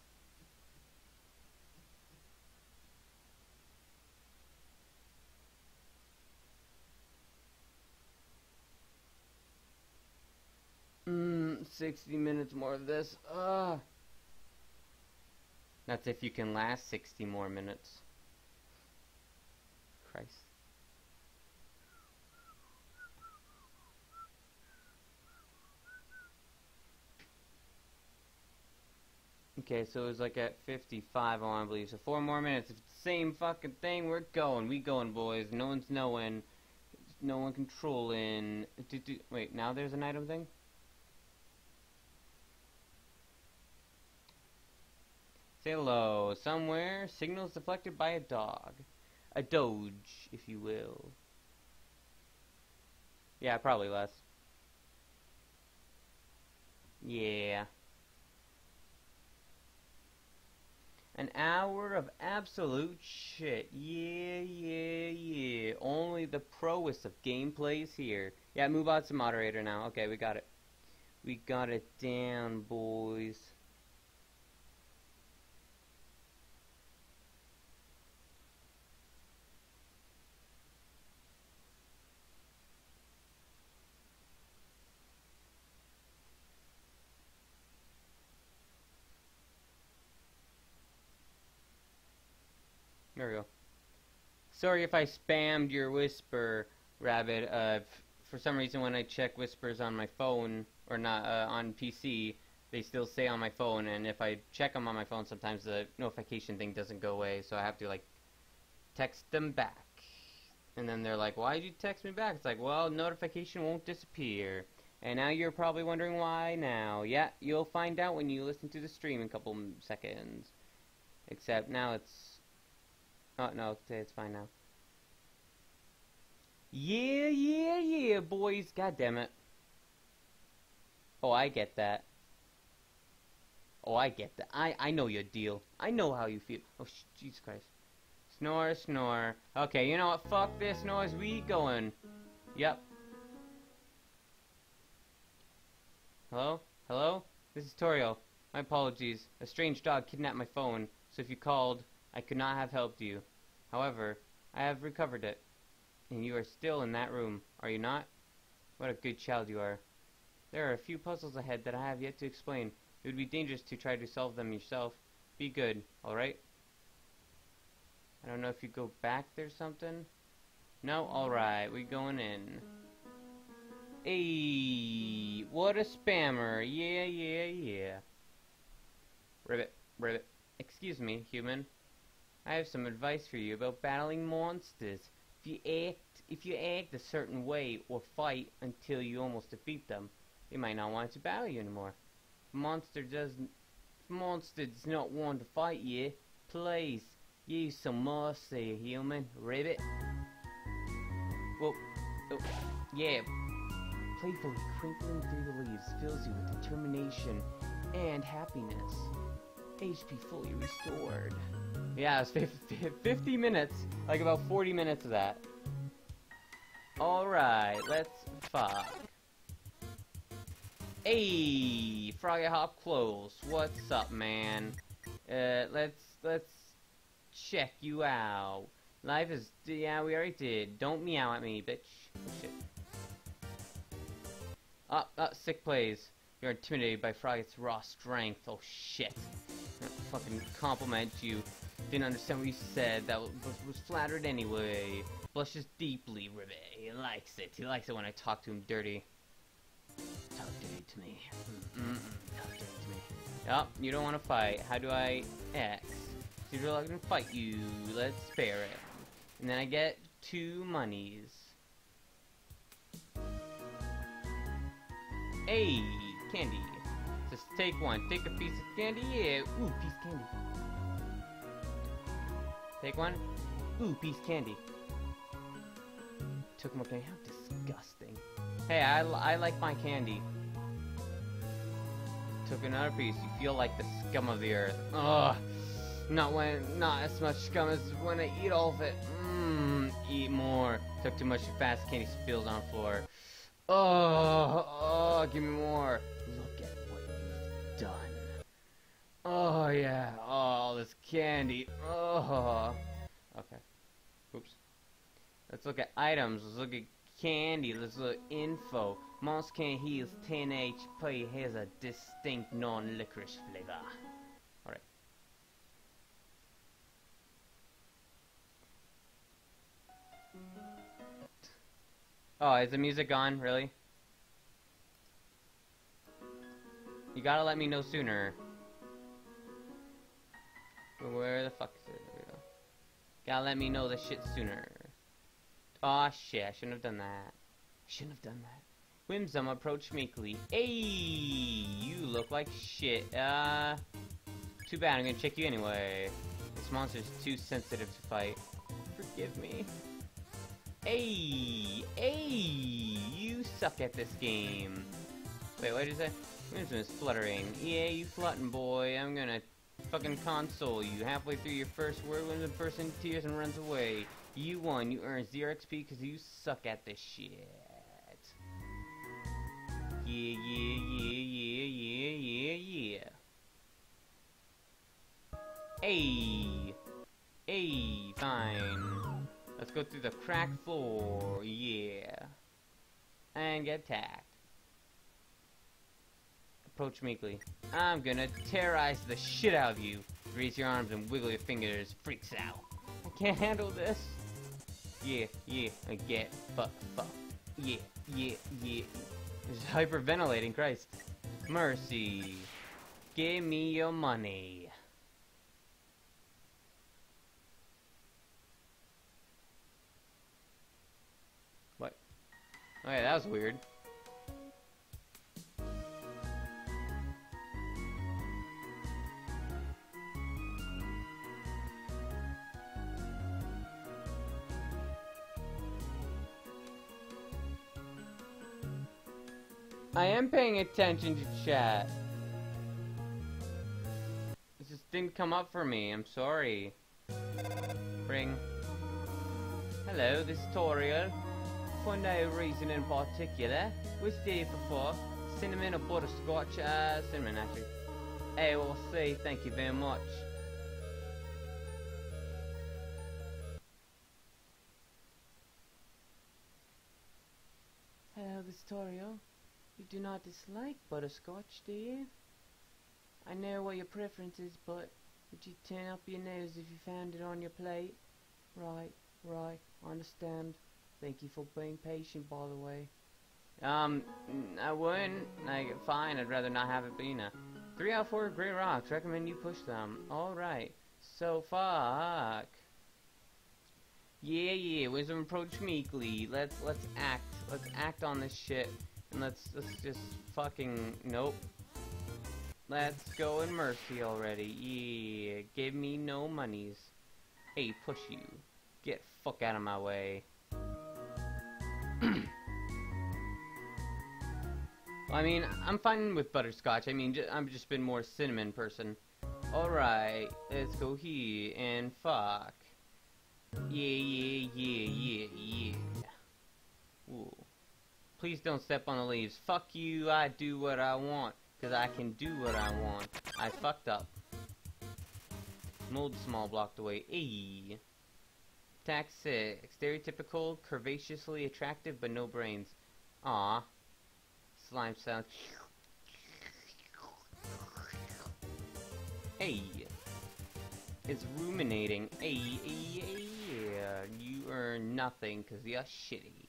Mmm, 60 minutes more of this. Ugh. That's if you can last 60 more minutes. Christ. Okay, so it was like at 55, I want believe. So four more minutes. It's the same fucking thing, we're going. We going, boys. No one's knowing. No one controlling. Wait, now there's an item thing? Say hello. Somewhere, signals deflected by a dog. a doge, if you will. Yeah, probably less. Yeah. An hour of absolute shit. Yeah, yeah, yeah. Only the proest of gameplays here. Yeah, move on to moderator now. Okay, we got it. We got it down, boys. There we go. Sorry if I spammed your whisper, Rabbit. Uh, for some reason, when I check whispers on my phone or not uh, on PC, they still stay on my phone, and if I check them on my phone, sometimes the notification thing doesn't go away, so I have to like text them back. And then they're like, "Why did you text me back?" It's like, "Well, notification won't disappear." And now you're probably wondering why now. Yeah, you'll find out when you listen to the stream in a couple seconds. Except now it's Oh, no, it's fine now. Yeah, yeah, yeah, boys. God damn it. Oh, I get that. Oh, I get that. I, I know your deal. I know how you feel. Oh, Jesus Christ. Snore, snore. Okay, you know what? Fuck this noise. We going. Yep. Hello? Hello? This is Toriel. My apologies. A strange dog kidnapped my phone, so if you called, I could not have helped you. However, I have recovered it. And you are still in that room, are you not? What a good child you are. There are a few puzzles ahead that I have yet to explain. It would be dangerous to try to solve them yourself. Be good, alright? I don't know if you go back there something? No? Alright, we going in. Hey, what a spammer. Yeah, yeah, yeah. Ribbit, ribbit. Excuse me, human. I have some advice for you about battling monsters. If you act if you act a certain way or fight until you almost defeat them, they might not want to battle you anymore. If monster doesn't if monster does not want to fight you, please use some mercy, human. Ribbit. Well, oh, yeah. Playfully crinkling through the leaves fills you with determination and happiness. HP fully restored. Yeah, it was 50 minutes. Like about 40 minutes of that. Alright, let's fuck. Hey, Froggit Hop Close. What's up, man? Uh, let's, let's check you out. Life is, yeah, we already did. Don't meow at me, bitch. Oh, shit. Up, oh, up, oh, sick plays. You're intimidated by Froggit's raw strength. Oh, shit. fucking compliment you. Didn't understand what you said. That was, was flattered anyway. Blushes deeply, Ribbit. He likes it. He likes it when I talk to him dirty. Talk dirty to me. Mm -mm -mm. Talk dirty to me. Yup, you don't want to fight. How do I X? If you're not gonna fight you. Let's spare it. And then I get two monies. Hey, candy. Just take one. Take a piece of candy. Yeah. Ooh, piece of candy. Take one. Ooh, piece candy. Took more candy. How disgusting. Hey, I, I like my candy. Took another piece. You feel like the scum of the earth. Ugh. Not when, not as much scum as when I eat all of it. Mmm, eat more. Took too much fast candy spills on the floor. Oh, oh, give me more. Look at what you've done. Oh yeah, oh, all this candy. Oh. Okay. Oops. Let's look at items. Let's look at candy. Let's look at info. Monster can heals 10 HP. Has a distinct non-licorice flavor. Oh, is the music gone? Really? You gotta let me know sooner. Where the fuck is it? Gotta let me know the shit sooner. Aw, oh, shit, I shouldn't have done that. Shouldn't have done that. Whimsun approached meekly. Hey, you look like shit. Uh, too bad, I'm gonna check you anyway. This monster's too sensitive to fight. forgive me. Hey, hey, you suck at this game. Wait, what did you say? Is fluttering. Yeah, you flutting boy. I'm gonna fucking console you. Halfway through your first word when the person tears and runs away. You won. You earned 0 XP because you suck at this shit. Yeah, yeah, yeah, yeah, yeah, yeah, yeah. Hey! Hey, fine. Let's go through the crack floor. Yeah. And get attacked. Approach meekly. I'm gonna terrorize the shit out of you. Raise your arms and wiggle your fingers. Freaks out. I can't handle this. Yeah, yeah, I get fuck, fuck. Yeah, yeah, yeah. It's hyperventilating, Christ. Mercy. Give me your money. What? Okay, that was weird. I am paying attention to chat. This just didn't come up for me. I'm sorry. Bring. Hello, this is Toriel. For no reason in particular. Do you prefer? Cinnamon or butterscotch? Uh, cinnamon actually. AOC, thank you very much. Hello, is You do not dislike butterscotch, do you? I know what your preference is, but would you turn up your nose if you found it on your plate? Right, right, I understand. Thank you for being patient, by the way. Um, I wouldn't. Like, fine, I'd rather not have it been a... 3 out of 4 great rocks. Recommend you push them. Alright. So, fuck. Yeah, yeah, wisdom approach meekly. Let's, let's act. Let's act on this shit. And let's, let's just fucking, nope. Let's go in mercy already. Yeah, give me no monies. Hey, push you. Get fuck out of my way. I mean, I'm fine with butterscotch. I mean, I've just been more cinnamon person. Alright, let's go here and fuck. Yeah, yeah, yeah, yeah, yeah. Ooh. Please don't step on the leaves. Fuck you, I do what I want. Because I can do what I want. I fucked up. Mold small blocked away. Ayy. Attack 6. Stereotypical, curvaceously attractive, but no brains. Ah. Slime sound. Hey. It's ruminating. Hey, hey, hey. You earn nothing because you're shitty.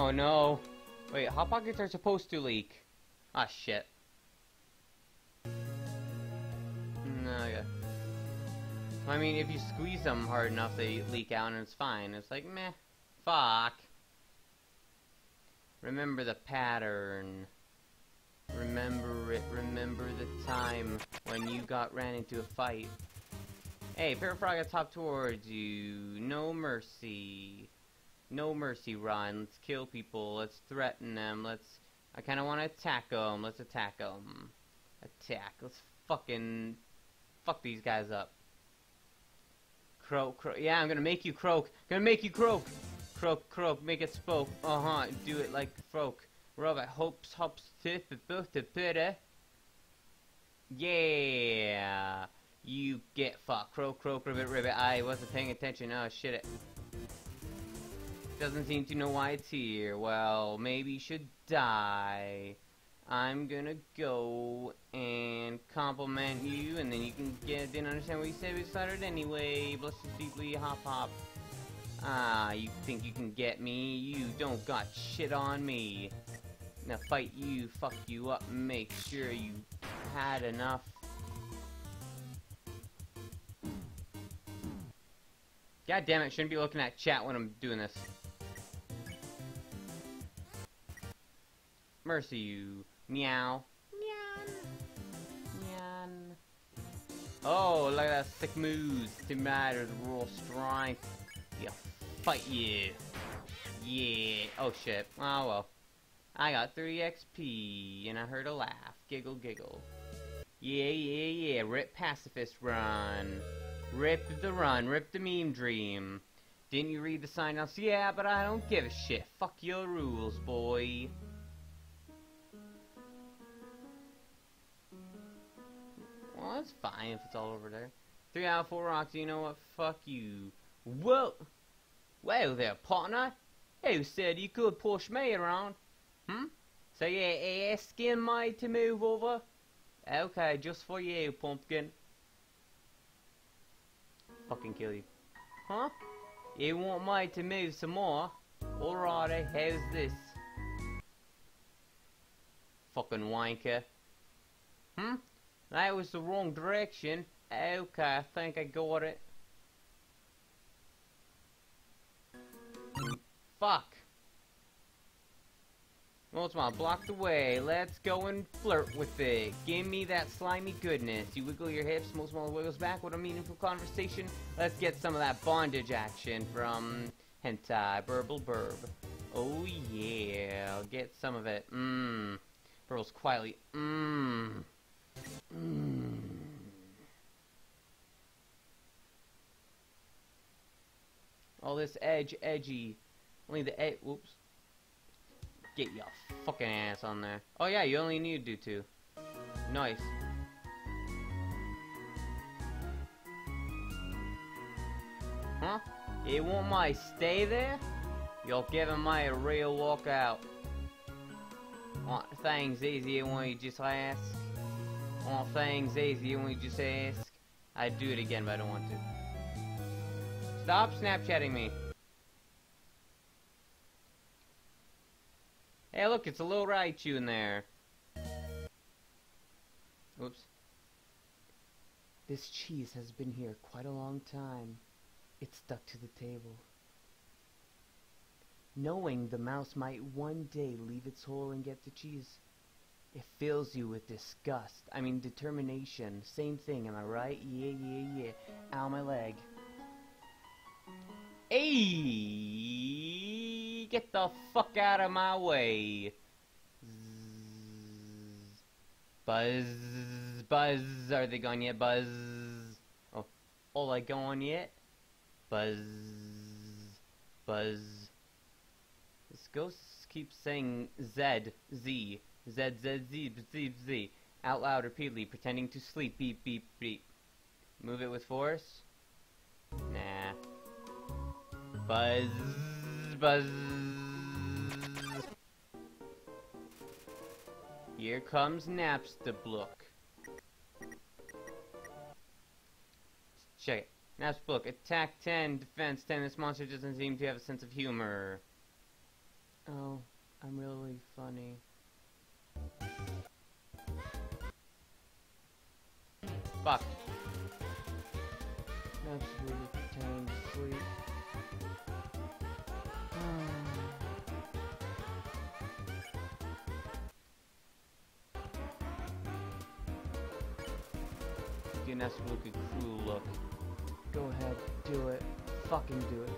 Oh no. Wait, hot pockets are supposed to leak. Ah shit. No, yeah. I mean, if you squeeze them hard enough, they leak out and it's fine. It's like, meh. Fuck. Remember the pattern. Remember it. Remember the time when you got ran into a fight. Hey, Parafrog gets top towards you. No mercy. No mercy, Ron. Let's kill people. Let's threaten them. Let's... I kind of want to attack them. Let's attack them. Attack. Let's fucking... Fuck these guys up. Croak, croak. Yeah, I'm gonna make you croak. Gonna make you croak. Croak, croak. Make it spoke. Uh-huh. Do it like croak. Robot hopes, hops, tith, both to putta. Yeah. You get fucked. Croak, croak, ribbit, ribbit. I wasn't paying attention. Oh, shit it. Doesn't seem to know why it's here. Well, maybe should die. I'm gonna go and compliment you, and then you can get, didn't understand what you said, we started anyway. Bless you deeply, hop hop. Ah, you think you can get me? You don't got shit on me. Now fight you, fuck you up, make sure you had enough. God damn it, shouldn't be looking at chat when I'm doing this. Mercy you. Meow. Meow. Meow. Oh, look at that sick moves. Tomatoes, raw strength. Yeah, fight you. Yeah. Oh shit. Oh well. I got 3 XP, and I heard a laugh. Giggle, giggle. Yeah, yeah, yeah. Rip pacifist run. Rip the run. Rip the meme dream. Didn't you read the sign else? Yeah, but I don't give a shit. Fuck your rules, boy. Well, that's fine if it's all over there. Three out of four rocks, you know what? Fuck you. Whoa! Well there, partner. Who said you could push me around? Hmm? So you're asking me to move over? Okay, just for you, pumpkin. Fucking kill you. Huh? You want me to move some more? Alrighty, how's this? Fucking wanker. Hmm? That was the wrong direction. Okay, I think I got it. Fuck. Moldsmal, blocked away. Let's go and flirt with it. Give me that slimy goodness. You wiggle your hips, Moldsmal wiggles back. What a meaningful conversation. Let's get some of that bondage action from Hentai Burble Burb. Oh yeah, I'll get some of it. Mmm. Burbles quietly. Mmm. Mmm. All this edge, edgy. Only the edge. Whoops. Get your fucking ass on there. Oh yeah, you only need to do two. Nice. Huh? You want my stay there? You're giving me a real walkout. Want things easier when you just ask? Want things easy when you just ask? I'd do it again, but I don't want to. Stop Snapchatting me. Hey, look, it's a little Raichu in there. Oops. This cheese has been here quite a long time. It's stuck to the table. Knowing the mouse might one day leave its hole and get the cheese, it fills you with disgust. I mean, determination. Same thing, am I right? Yeah, yeah, yeah. Ow, my leg. Hey! Get the fuck out of my way! Zzz. Buzz, buzz. Are they gone yet? Buzz. Oh, all I gone yet? Buzz, buzz. This ghost keeps saying Z, Z, Z, Z, Z, Z, Z, out loud repeatedly, pretending to sleep. Beep, beep, beep. Move it with force? Nah. Buzz, buzz. Here comes Napstablook. Check it. Napstablook, attack 10, defense 10. This monster doesn't seem to have a sense of humor. Oh, I'm really funny. Fuck. Absolutely pretending to sleep. Give Napstablook a cruel look. Go ahead, do it. Fucking do it.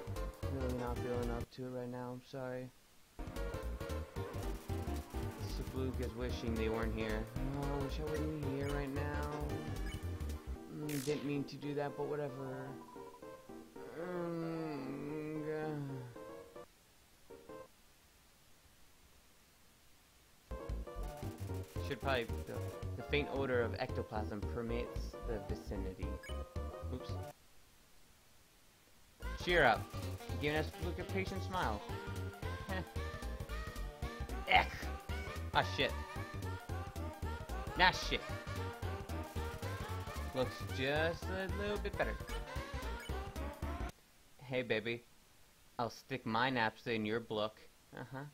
Really not feeling up to it right now, I'm sorry. Sabluke is wishing they weren't here. Oh, I wish I be here right now. Mm, didn't mean to do that, but whatever. Mm. Should probably the, the faint odor of ectoplasm permeates the vicinity. Oops. Cheer up. Giving us look a patient smile. Heh. Ah shit. Nah shit. Looks just a little bit better. Hey baby. I'll stick my napster in your blook. Uh-huh.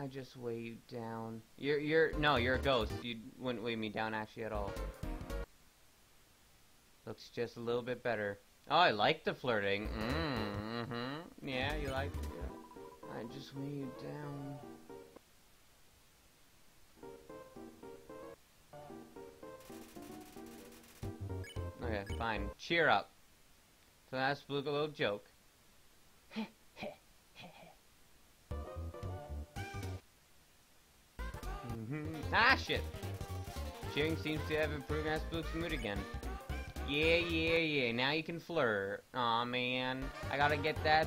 I just weigh you down. You're you're no, you're a ghost. You wouldn't weigh me down actually at all. Looks just a little bit better. Oh, I like the flirting. Mm-hmm. Yeah, you like it. Yeah. I just weigh you down. Okay, fine. Cheer up. So that's a little joke. mm-hmm. Ah, shit! Cheering seems to have improved Aspook's mood again. Yeah, yeah, yeah. Now you can flirt. Aw, man. I gotta get that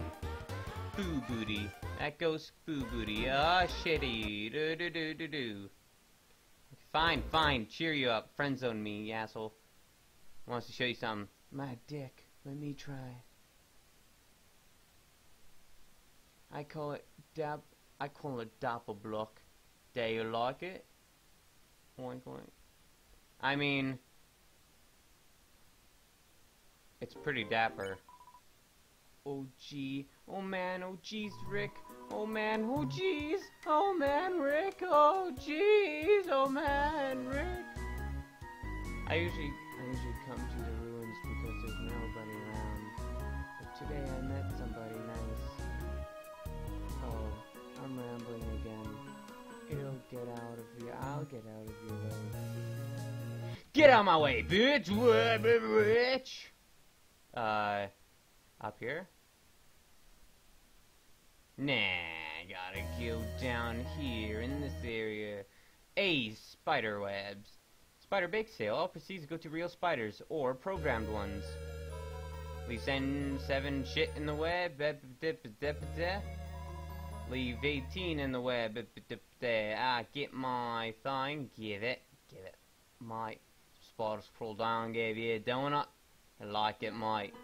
boo booty. That ghost boo booty. Ah, oh, shitty. Do do do do do. Fine, fine. Cheer you up. Friend zone me, you asshole. Wants to show you something. My dick. Let me try. I call it dap. I call it dapper blook. Do you like it? Oink oink. I mean, it's pretty dapper. Oh gee, oh man, oh geez, Rick. Oh man, oh geez, oh man, Rick. Oh geez, oh man, Rick. I usually, I usually come to the ruins because there's nobody around. But today I met somebody nice. Oh, I'm rambling again. It'll get out of here. I'll get out of your way. Get out of my way, bitch! Bitch! Uh, up here? Nah, gotta go down here in this area. A spider webs. Spider bake sale. All proceeds go to real spiders or programmed ones. We send seven shit in the web. Eh, Leave 18 in the web. Eh, I get my thing. Give it. Give it. My spiders crawl down. Gave you a donut. I like it, mate.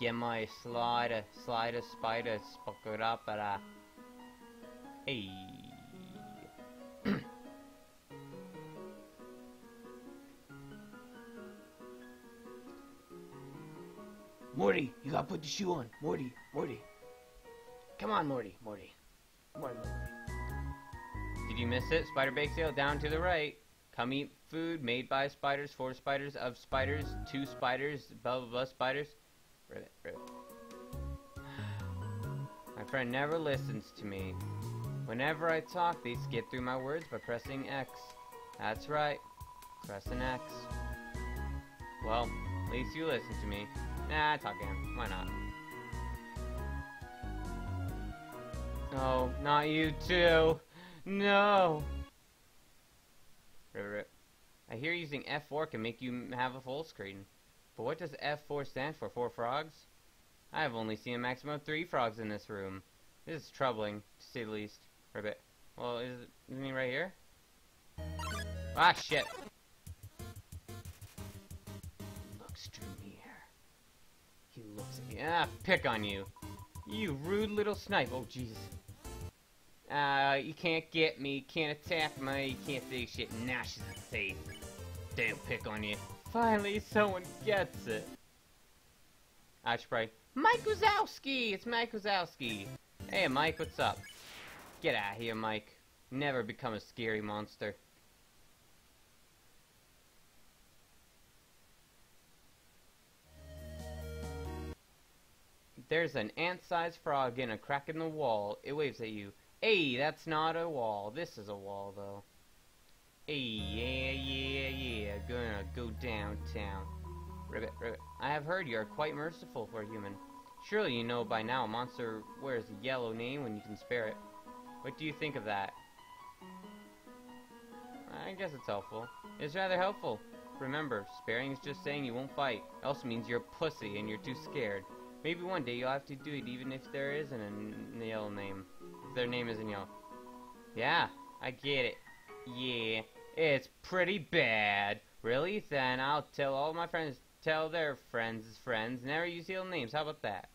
Get my slider, slider, spider, spucker up. Hey. Morty, you gotta put the shoe on. Morty, Morty. Come on, Morty, Morty. Morty, Morty. Did you miss it? Spider bake sale down to the right. Come eat food made by spiders, for spiders, of spiders, two spiders, blah blah blah spiders. Ribbit, ribbit. My friend never listens to me. Whenever I talk, they skip through my words by pressing X. That's right. Press an X. Well, at least you listen to me. Nah, talk again. Why not? No, not you too. No. I hear using F4 can make you have a full screen. But what does F4 stand for? Four frogs? I have only seen a maximum of three frogs in this room. This is troubling, to say the least. Ribbit. Well, is it, he right here? Ah, shit. He looks at me. Ah, pick on you. You rude little snipe. Oh, jeez. Uh, you can't get me, can't attack me, you can't say shit, gnash his safe. Damn pick on you. Finally, someone gets it. I should probably, Mike Wazowski! It's Mike Wazowski! Hey, Mike, what's up? Get out of here, Mike. Never become a scary monster. There's an ant-sized frog in a crack in the wall. It waves at you. Hey, that's not a wall. This is a wall, though. Hey, yeah, yeah, yeah. Gonna go downtown. Ribbit, ribbit. I have heard you are quite merciful for a human. Surely you know by now a monster wears a yellow name when you can spare it. What do you think of that? I guess it's helpful. It's rather helpful. Remember, sparing is just saying you won't fight. Also means you're a pussy and you're too scared. Maybe one day you'll have to do it even if there isn't a yellow name If their name isn't yellow. Yeah, I get it. Yeah, it's pretty bad. Really? Then I'll tell all my friends, tell their friends' friends, never use yellow names. How about that?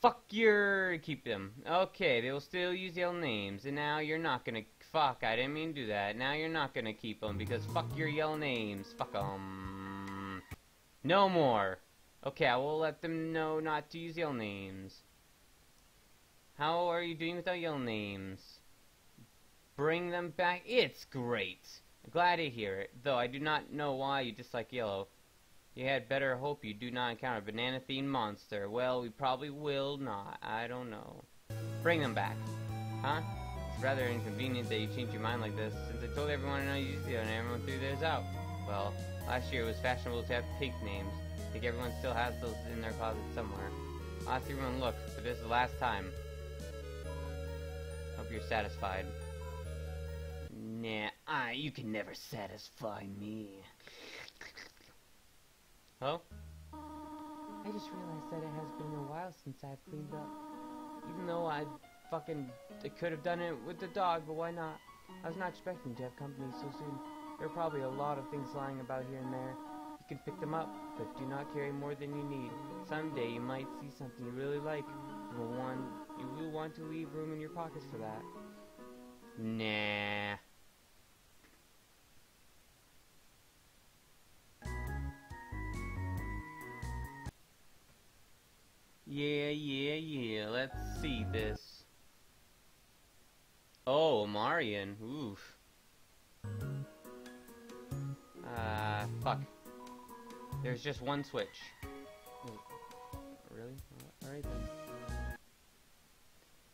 Fuck your... keep them. Okay, they will still use yellow names, and now you're not gonna... Fuck, I didn't mean to do that. Now you're not gonna keep them, because fuck your yellow names. Fuck them. No more. Okay, I will let them know not to use yellow names. How are you doing without your names? Bring them back. It's great. glad to hear it, though I do not know why you dislike yellow. You had better hope you do not encounter a banana-themed monster. Well, we probably will not. I don't know. Bring them back. Huh? It's rather inconvenient that you change your mind like this, since I told everyone I know you do and everyone threw theirs out. Well, last year it was fashionable to have pig names. I think everyone still has those in their closet somewhere. I'll ask everyone look, but this is the last time. Hope you're satisfied. Nah, I, you can never satisfy me. Hello? I just realized that it has been a while since I've cleaned up. Even though I fucking I could have done it with the dog, but why not? I was not expecting to have company so soon. There are probably a lot of things lying about here and there. You can pick them up, but do not carry more than you need. Someday you might see something you really like. You will want, you will want to leave room in your pockets for that. Nah. Yeah, yeah, yeah. Let's see this. Oh, Marion. Oof. Uh, fuck. There's just one switch. Really? Alright then.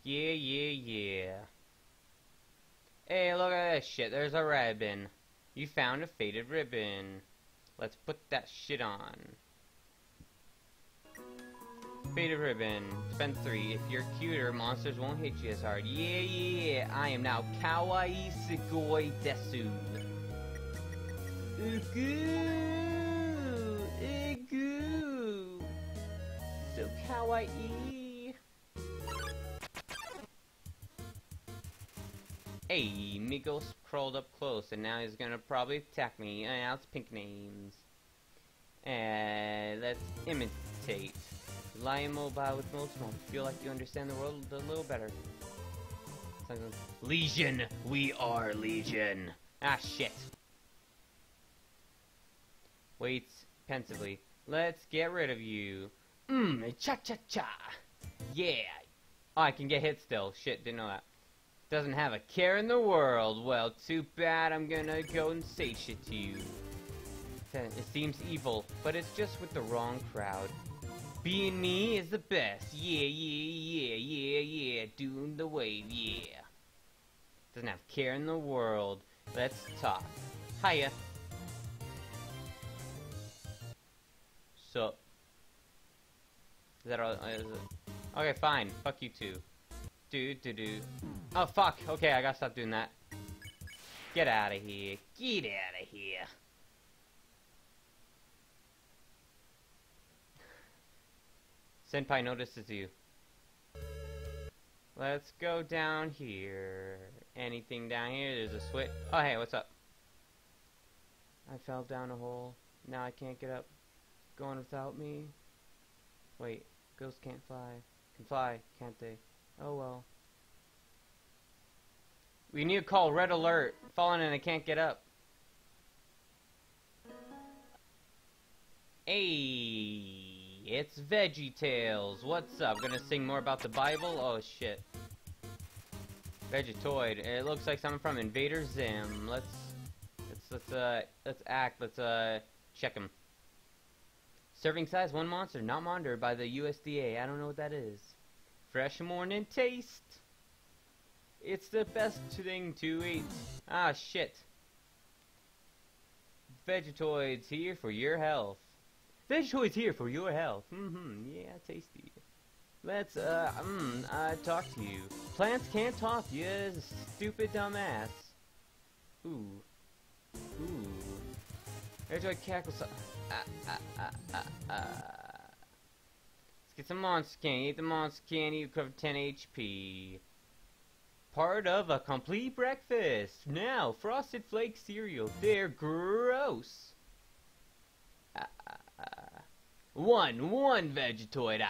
Yeah, yeah, yeah. Hey, look at this shit. There's a ribbon. You found a faded ribbon. Let's put that shit on. Faded ribbon. Spend three. If you're cuter, monsters won't hit you as hard. Yeah, yeah. I am now Kawaii Sugoi Desu. Ugu! Ugu! So kawaii! Hey, Migosp crawled up close and now he's gonna probably attack me. And now it's pink names. And let's imitate. Lie immobile with most smoke. Feel like you understand the world a little better. Legion! We are Legion! Ah, shit. Waits pensively. Let's get rid of you. Mmm, cha-cha-cha. Yeah. Oh, I can get hit still. Shit, didn't know that. Doesn't have a care in the world. Well, too bad. I'm gonna go and say shit to you. It seems evil, but it's just with the wrong crowd. Being me is the best. Yeah, yeah, yeah, yeah, yeah. Doing the wave, yeah. Doesn't have care in the world. Let's talk. Hiya. So. Is that all? Uh, is it? Okay, fine. Fuck you too. Do do do. Oh fuck. Okay, I gotta stop doing that. Get out of here. Get out of here. Senpai notices you. Let's go down here. Anything down here? There's a switch. Oh, hey, what's up? I fell down a hole. Now I can't get up. Going without me? Wait, ghosts can't fly. Can fly, can't they? Oh well. We need to call red alert. Falling and I can't get up. Hey. It's Veggie Tales. What's up? Gonna sing more about the Bible? Oh shit. Vegetoid. It looks like someone from Invader Zim. Let's let's let's uh let's act. Let's uh check him. Serving size one monster, not monitored by the USDA. I don't know what that is. Fresh morning taste. It's the best thing to eat. Ah shit. Vegetoids here for your health. Vegetoids here for your health. Mm-hmm, yeah, tasty. Let's, uh, mm, uh, talk to you. Plants can't talk, you stupid dumbass. Ooh. Ooh. Vegetoid cackles. Ah, ah, ah, ah, ah. Let's get some monster candy. Eat the monster candy, you cover 10 HP. Part of a complete breakfast. Now, Frosted Flake cereal. They're gross. One, one Vegetoid.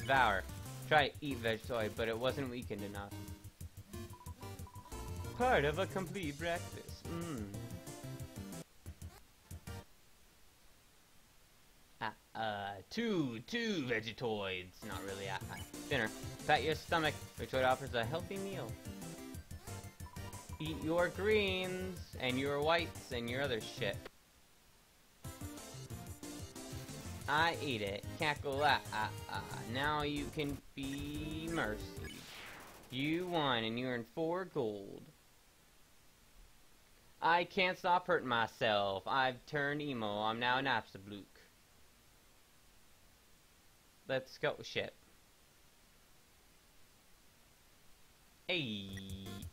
Devour. Try to eat Vegetoid, but it wasn't weakened enough. Part of a complete breakfast. Mmm. Uh, two, two Vegetoids. Not really, ah, ah. Dinner. Fat your stomach. Vegetoid offers a healthy meal. Eat your greens, and your whites, and your other shit. I eat it. Cackle ah ah ah. Now you can be mercy. You won and you earned four gold. I can't stop hurting myself. I've turned emo. I'm now an absolute. Let's go. Shit. Hey,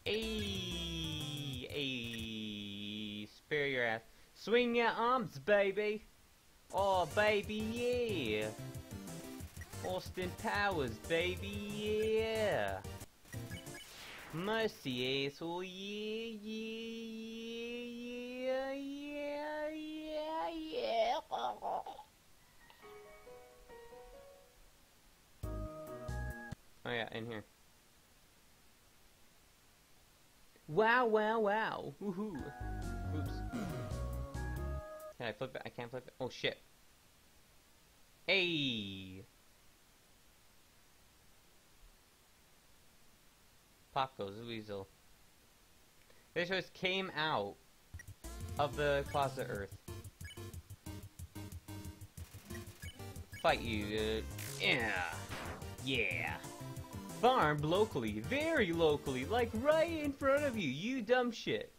hey, hey. Spare your ass. Swing your arms, baby. Oh, baby, yeah. Austin Powers, baby, yeah. Mercy, asshole, oh, yeah, yeah, yeah, yeah, yeah, yeah. Oh yeah, in here. Wow, wow, wow. Woohoo. Oops. Can I flip it? I can't flip it. Oh shit. Hey. Pop goes the weasel. This just came out of the closet earth. Fight you. Uh, yeah. Yeah. Farmed locally, very locally, like right in front of you, you dumb shit.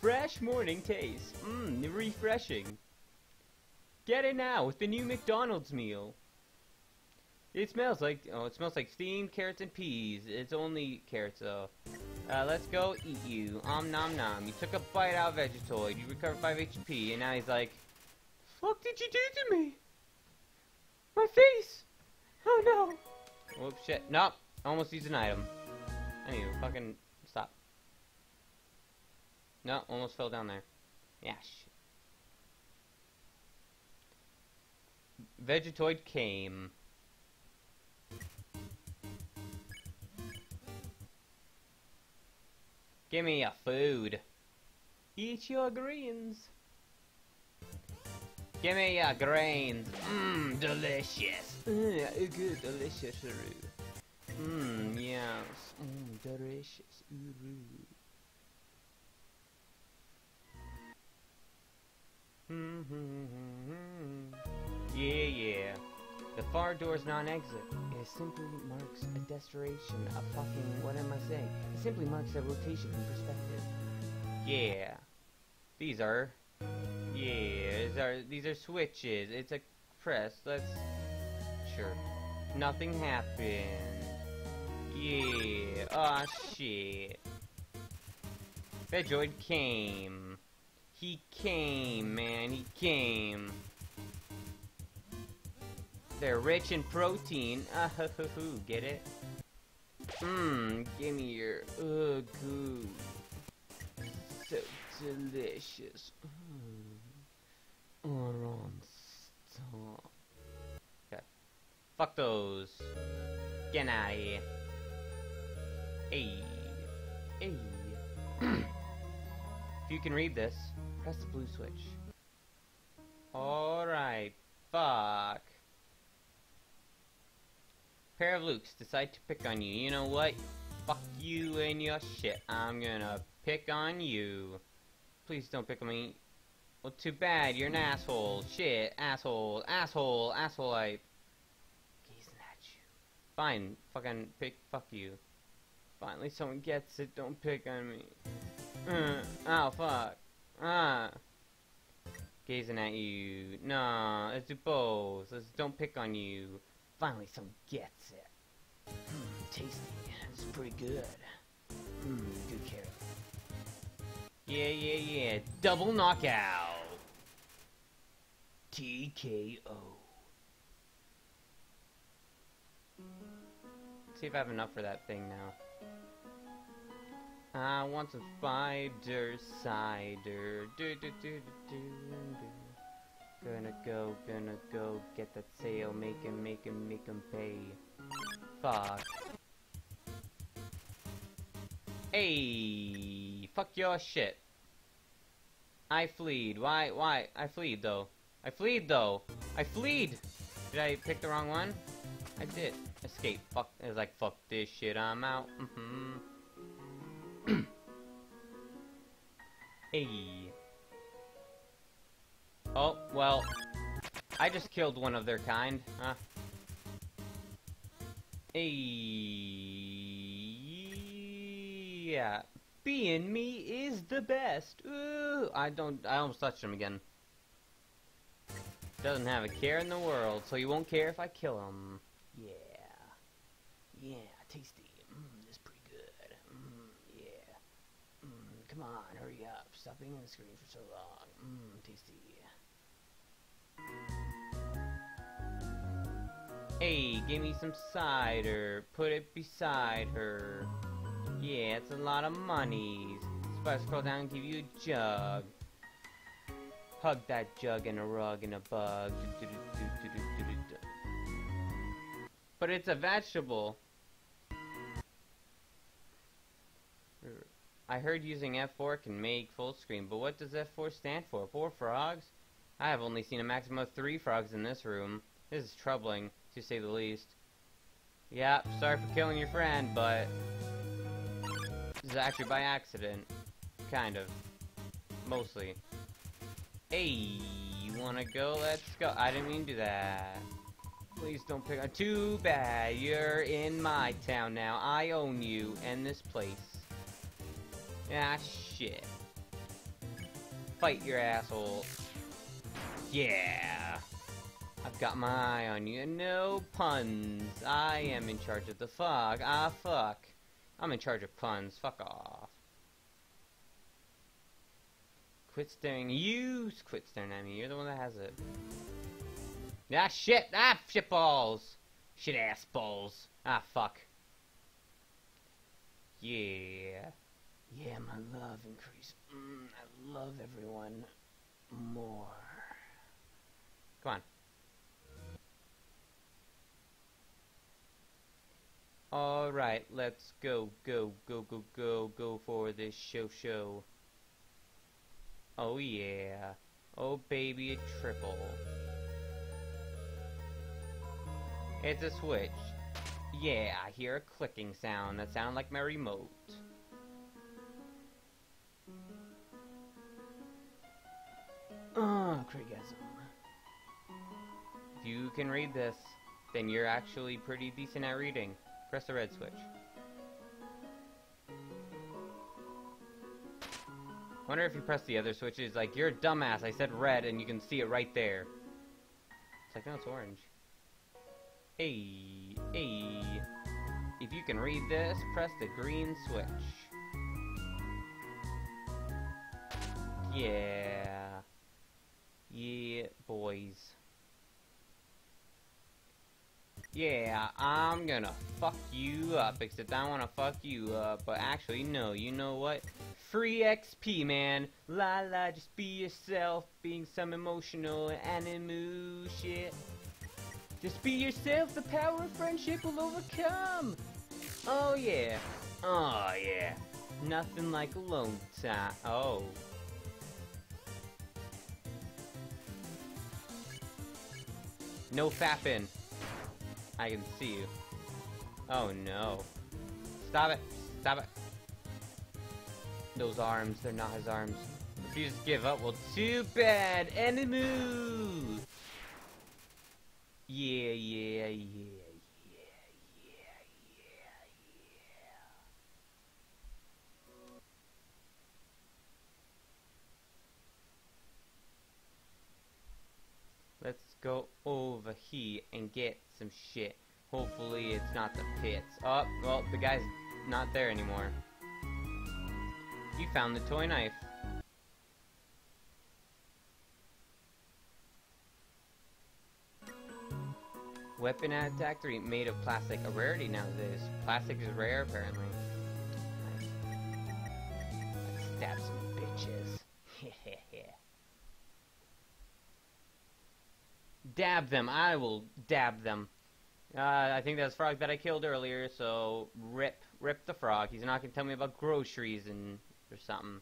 Fresh morning taste. Mmm, refreshing. Get it now with the new McDonald's meal. It smells like, oh, it smells like steamed carrots and peas. It's only carrots though. Uh, let's go eat you. Om nom nom. You took a bite out of Vegetoid. You recovered 5 HP, and now he's like, fuck did you do to me? My face! Oh no! Whoops, shit. Nope. Almost used an item. I need to fucking stop. No, almost fell down there. Yeah, shit. Vegetoid came. Give me a food. Eat your greens. Give me your grains. Mmm, delicious. Mm, good, delicious. Mmm, yes. Mmm, delicious. Ooh. yeah, yeah. The far door's non-exit. It simply marks a destination, a fucking, what am I saying? It simply marks a rotation in perspective. Yeah. These are yeah, these are these are switches. It's a press. Let's sure. Nothing happened. Yeah. Ah oh, shit. Vegetoid came. He came, man. He came. They're rich in protein. Ah, uh, hoo, hoo, get it? Mmm, give me your uh, goo. So delicious. Okay. Fuck those. Get out of here. Hey. Hey. if you can read this, press the blue switch. Alright. Fuck. Pair of Lukes decide to pick on you. You know what? Fuck you and your shit. I'm gonna pick on you. Please don't pick on me. Well, too bad. You're an asshole. Shit. Asshole. Asshole. Asshole. I. Gazing at you. Fine. Fucking pick. Fuck you. Finally, someone gets it. Don't pick on me. Uh, oh, fuck. Ah. Gazing at you. Nah, let's do both. Let's don't pick on you. Finally, someone gets it. Hmm, tasty. It's pretty good. Hmm, good carrot. Yeah, yeah, yeah. Double knockout. TKO. Let's see if I have enough for that thing now. I want some spider cider. Do, do, do, gonna go, gonna go, get that sale, make him, make him, make him pay. Fuck. Hey, fuck your shit. I fleed. Why? Why? I fleed though. I fleed though. I fleed. Did I pick the wrong one? I did. Escape. Fuck. It was like fuck this shit. I'm out. Mm -hmm. Hey. Oh, well, I just killed one of their kind, huh? Hey. Yeah. Being me is the best. Ooh, I don't, I almost touched him again. Doesn't have a care in the world, so he won't care if I kill him. Yeah. Yeah, tasty. Mmm, this is pretty good. Mmm, yeah. Mmm, come on, hurry up. Stop being on the screen for so long. Mmm, tasty. Hey, give me some cider. Put it beside her. Yeah, it's a lot of monies. So scroll down and give you a jug. Hug that jug and a rug and a bug. But it's a vegetable. I heard using F4 can make full screen, but what does F4 stand for? Four frogs? I have only seen a maximum of three frogs in this room. This is troubling, to say the least. Yeah, sorry for killing your friend, but... Is actually by accident. Kind of. Mostly. Hey, you wanna go? Let's go. I didn't mean to do that. Please don't pick on- Too bad. You're in my town now. I own you and this place. Ah, shit. Fight your asshole. Yeah. I've got my eye on you. No puns. I am in charge of the fog. Ah, fuck. I'm in charge of puns. Fuck off. Quit staring. You quit staring at me. You're the one that has it. Ah, shit. Ah, shit balls. Shit ass balls. Ah, fuck. Yeah. Yeah, my love increased. Mm, I love everyone more. Come on. Alright, let's go, go, go, go, go, go for this show show. Oh yeah. Oh baby, a triple. It's a switch. Yeah, I hear a clicking sound that sounds like my remote. Ah, oh, Craigasm. If you can read this, then you're actually pretty decent at reading. Press the red switch. Wonder if you press the other switches, like, you're a dumbass, I said red, and you can see it right there. It's like, no, it's orange. Hey, hey. If you can read this, press the green switch. Yeah. Yeah, boys. Yeah, I'm gonna fuck you up, except I wanna fuck you up, but actually, no, you know what? Free XP, man. La la, just be yourself, being some emotional animal shit. Just be yourself, the power of friendship will overcome. Oh yeah, oh yeah. Nothing like alone time. Oh. No fapping. I can see you. Oh no. Stop it. Stop it. Those arms, they're not his arms. If you just give up, well, too bad. Enemy! Yeah, yeah, yeah, yeah, yeah, yeah, yeah. Let's go over here and get some shit. Hopefully it's not the pits. Oh, well, the guy's not there anymore. You found the toy knife. Weapon attack 3 made of plastic. A rarity nowadays. Plastic is rare, apparently. Stab some dab them. I will dab them. Uh, I think that's frog that I killed earlier, so rip, rip the frog. He's not gonna tell me about groceries and or something.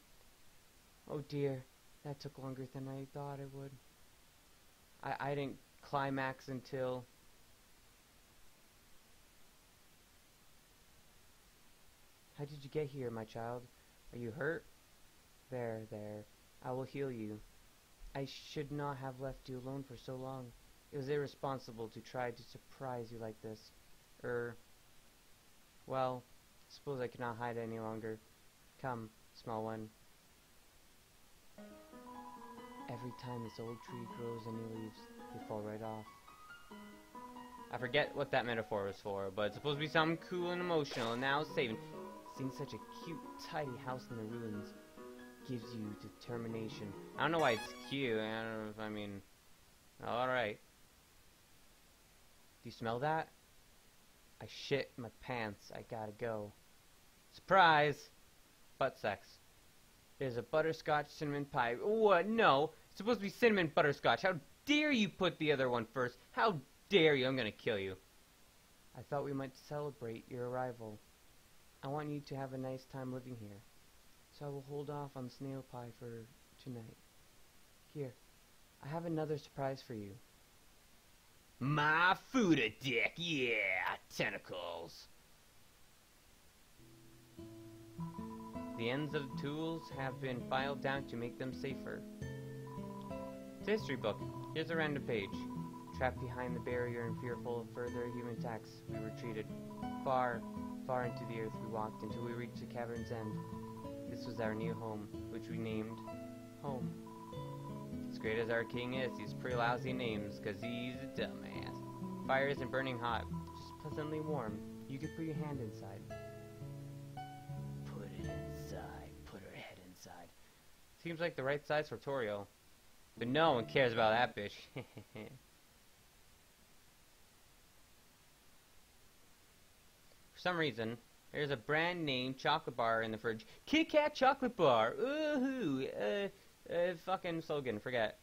Oh dear, that took longer than I thought it would. I I didn't climax until. How did you get here, my child? Are you hurt? There, there. I will heal you. I should not have left you alone for so long. It was irresponsible to try to surprise you like this. Er, well, suppose I cannot hide any longer. Come, small one. Every time this old tree grows any leaves, they fall right off. I forget what that metaphor was for, but it's supposed to be something cool and emotional, and now it's saving. Seeing such a cute, tidy house in the ruins gives you determination. I don't know why it's cute. I don't know if I mean. Alright. Do you smell that? I shit my pants. I gotta go. Surprise! Butt sex. There's a butterscotch cinnamon pie. What? No. It's supposed to be cinnamon butterscotch. How dare you put the other one first? How dare you? I'm gonna kill you. I thought we might celebrate your arrival. I want you to have a nice time living here. So I will hold off on snail pie for tonight. Here, I have another surprise for you. My food a dick, yeah, tentacles. The ends of the tools have been filed down to make them safer. It's a history book. Here's a random page. Trapped behind the barrier and fearful of further human attacks, we retreated. Far, far into the earth we walked until we reached the cavern's end. This was our new home, which we named Home. As great as our king is, he's pretty lousy names, cause he's a dumbass. Fire isn't burning hot, just pleasantly warm. You could put your hand inside. Put it inside. Put her head inside. Seems like the right size for Toriel. But no one cares about that bitch. For some reason, there's a brand name chocolate bar in the fridge. Kit Kat chocolate bar. Ooh, uh, uh, fucking slogan. Forget.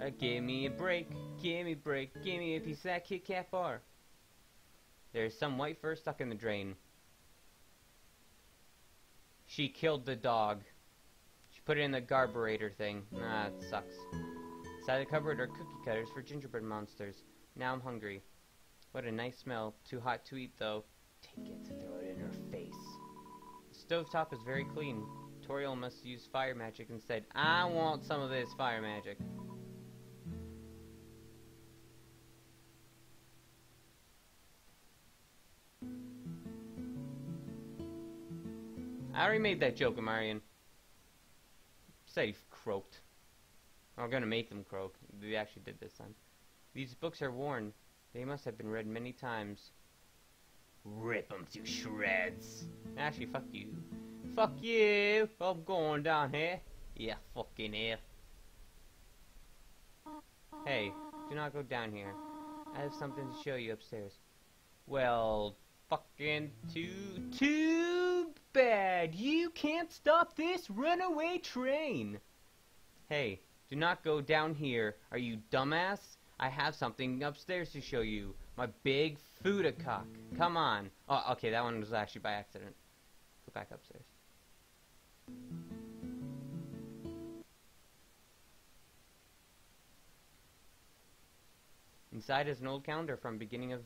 Uh, give me a break. Give me a break. Give me a piece of that Kit Kat bar. There's some white fur stuck in the drain. She killed the dog. She put it in the garburator thing. Nah, it sucks. Inside the cupboard are cookie cutters for gingerbread monsters. Now I'm hungry. What a nice smell. Too hot to eat, though. Take it, throw it in her face. The stovetop is very clean. Toriel must use fire magic instead. I want some of this fire magic. I already made that joke, Amarian. Safe croaked. I'm gonna make them croak. We actually did this time. These books are worn. They must have been read many times. Rip them to shreds. Actually, fuck you. Fuck you! I'm going down here. Yeah, fucking here. Hey, do not go down here. I have something to show you upstairs. Well, fucking too, too bad. You can't stop this runaway train. Hey, do not go down here. Are you dumbass? I have something upstairs to show you. My big Fuda cock. Come on. Oh, okay, that one was actually by accident. Go back upstairs. Inside is an old calendar from beginning of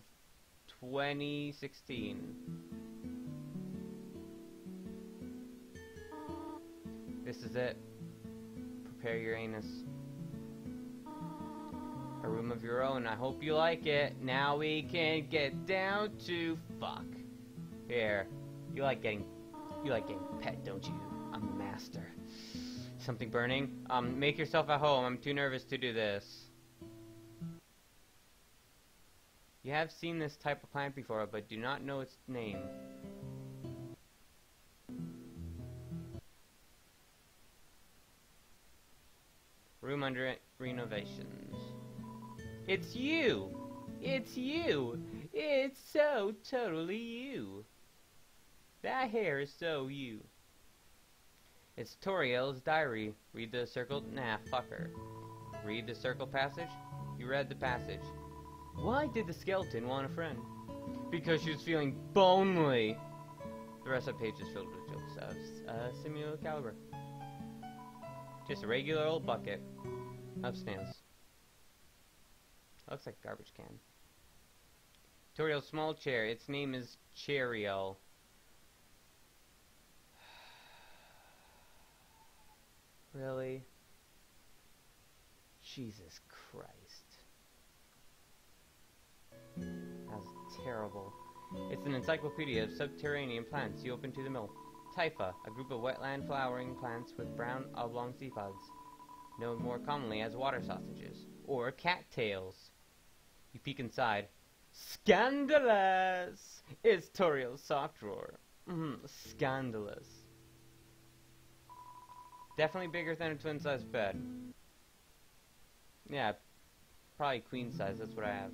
2016. This is it. Prepare your anus. A room of your own. I hope you like it. Now we can get down to fuck. Here. You like getting you like getting pet, don't you? I'm the master. Something burning? Um, make yourself at home. I'm too nervous to do this. You have seen this type of plant before, but do not know its name. Room under renovations. It's you! It's you! It's so totally you! That hair is so you. It's Toriel's diary. Read the circle? Nah, fuck her. Read the circle passage? You read the passage. Why did the skeleton want a friend? Because she was feeling bonely. The rest of the page is filled with jokes of uh, similar caliber. Just a regular old bucket of snails. Looks like a garbage can. Toriel's small chair. Its name is Chairiel. Really? Jesus Christ. That's terrible. It's an encyclopedia of subterranean plants you open to the mill. Typha, a group of wetland flowering plants with brown oblong seed pods, known more commonly as water sausages, or cattails. You peek inside. Scandalous! It's Toriel's soft drawer. Mm, scandalous. Definitely bigger than a twin size bed. Yeah, probably queen size, that's what I have.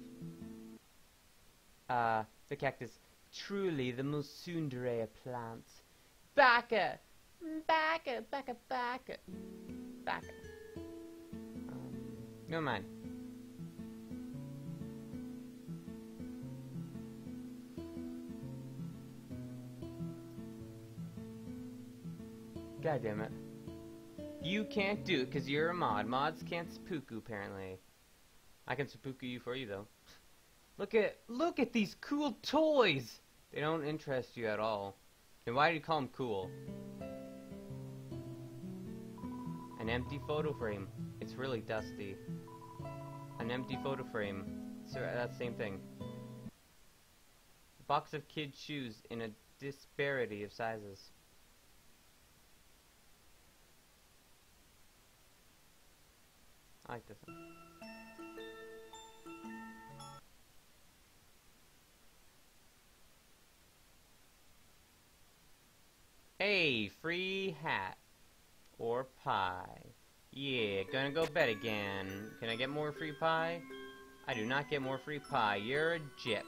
Uh, the cactus. Truly the most tsundere of plants. Bacca! Bacca, bacca, bacca. Bacca. Um, no mind. God damn it. You can't do it because you're a mod. Mods can't seppuku, apparently. I can seppuku you for you, though. Look at look at these cool toys! They don't interest you at all. Then why do you call them cool? An empty photo frame. It's really dusty. An empty photo frame. So uh, that same thing. A box of kids' shoes in a disparity of sizes. This. Hey, free hat. Or pie. Yeah, gonna go bet again. Can I get more free pie? I do not get more free pie. You're a jip.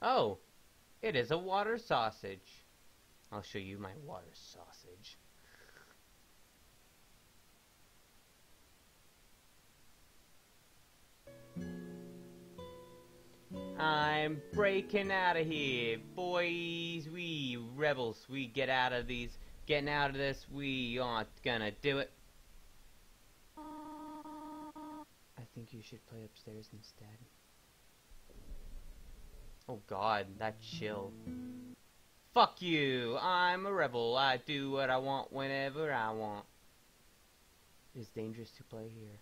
Oh, it is a water sausage. I'll show you my water sausage. I'm breaking out of here. Boys, we rebels, we get out of these. Getting out of this, we aren't gonna do it. I think you should play upstairs instead. Oh god, that chill. Fuck you! I'm a rebel. I do what I want whenever I want. It is dangerous to play here.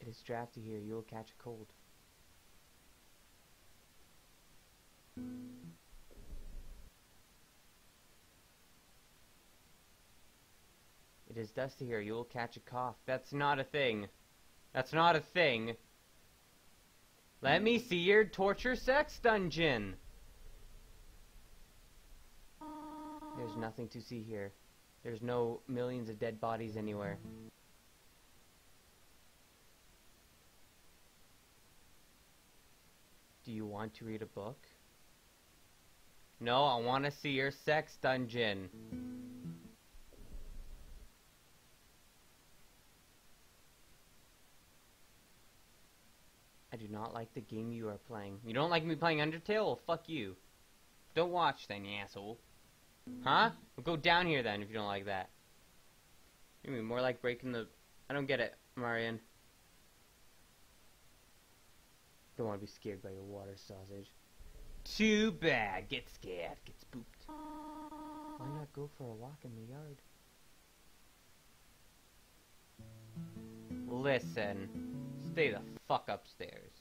It is drafty here. You will catch a cold. It is dusty here. You will catch a cough. That's not a thing. That's not a thing. Let me see your torture sex dungeon. There's nothing to see here. There's no millions of dead bodies anywhere. Do you want to read a book? No, I want to see your sex dungeon. Do not like the game you are playing. You don't like me playing Undertale? Well, fuck you. Don't watch then, you asshole. Huh? Well, go down here then if you don't like that. You mean more like breaking the... I don't get it, Marion. Don't want to be scared by your water sausage. Too bad. Get scared. Get spooked. Why not go for a walk in the yard? Listen. Stay the fuck upstairs.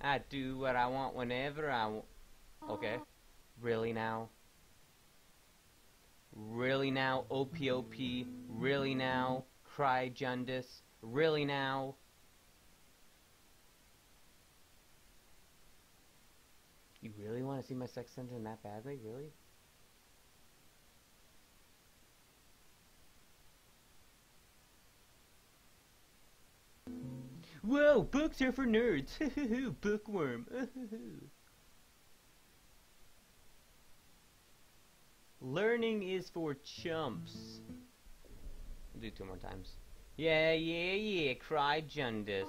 I do what I want whenever I want. Okay. Really now? Really now? OPOP? Really now? Cry Jundis? Really now? You really want to see my sex dungeon that badly? Really? Whoa, books are for nerds. Bookworm. Learning is for chumps. I'll do two more times. Yeah, yeah, yeah, cry Jundis.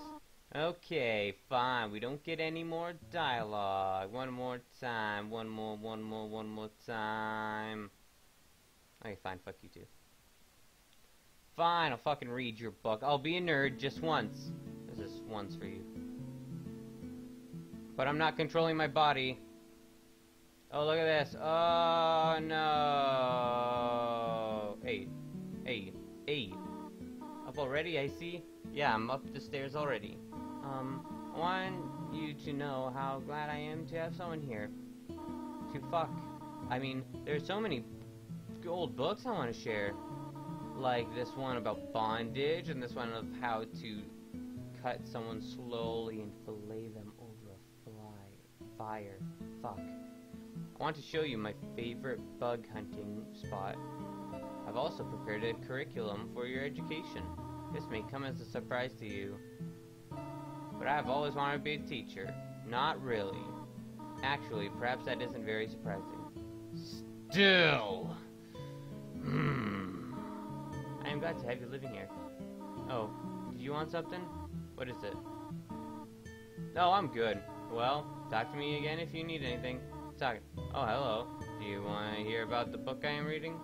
Okay, fine. We don't get any more dialogue. One more time. One more, one more, one more time. Okay, fine. Fuck you too. Fine, I'll fucking read your book. I'll be a nerd just once. This is once for you. But I'm not controlling my body. Oh, look at this. Oh, no. Hey. Hey. Hey. Up already, I see? Yeah, I'm up the stairs already. Um, I want you to know how glad I am to have someone here. To fuck. I mean, there's so many old books I want to share. Like this one about bondage, and this one of how to cut someone slowly and fillet them over a fly fire. Fuck. I want to show you my favorite bug hunting spot. I've also prepared a curriculum for your education. This may come as a surprise to you, but I've always wanted to be a teacher. Not really. Actually, perhaps that isn't very surprising. Still. Hmm. I am glad to have you living here. Oh, did you want something? What is it? No, I'm good. Well, talk to me again if you need anything. Talk. Oh, hello. Do you want to hear about the book I am reading?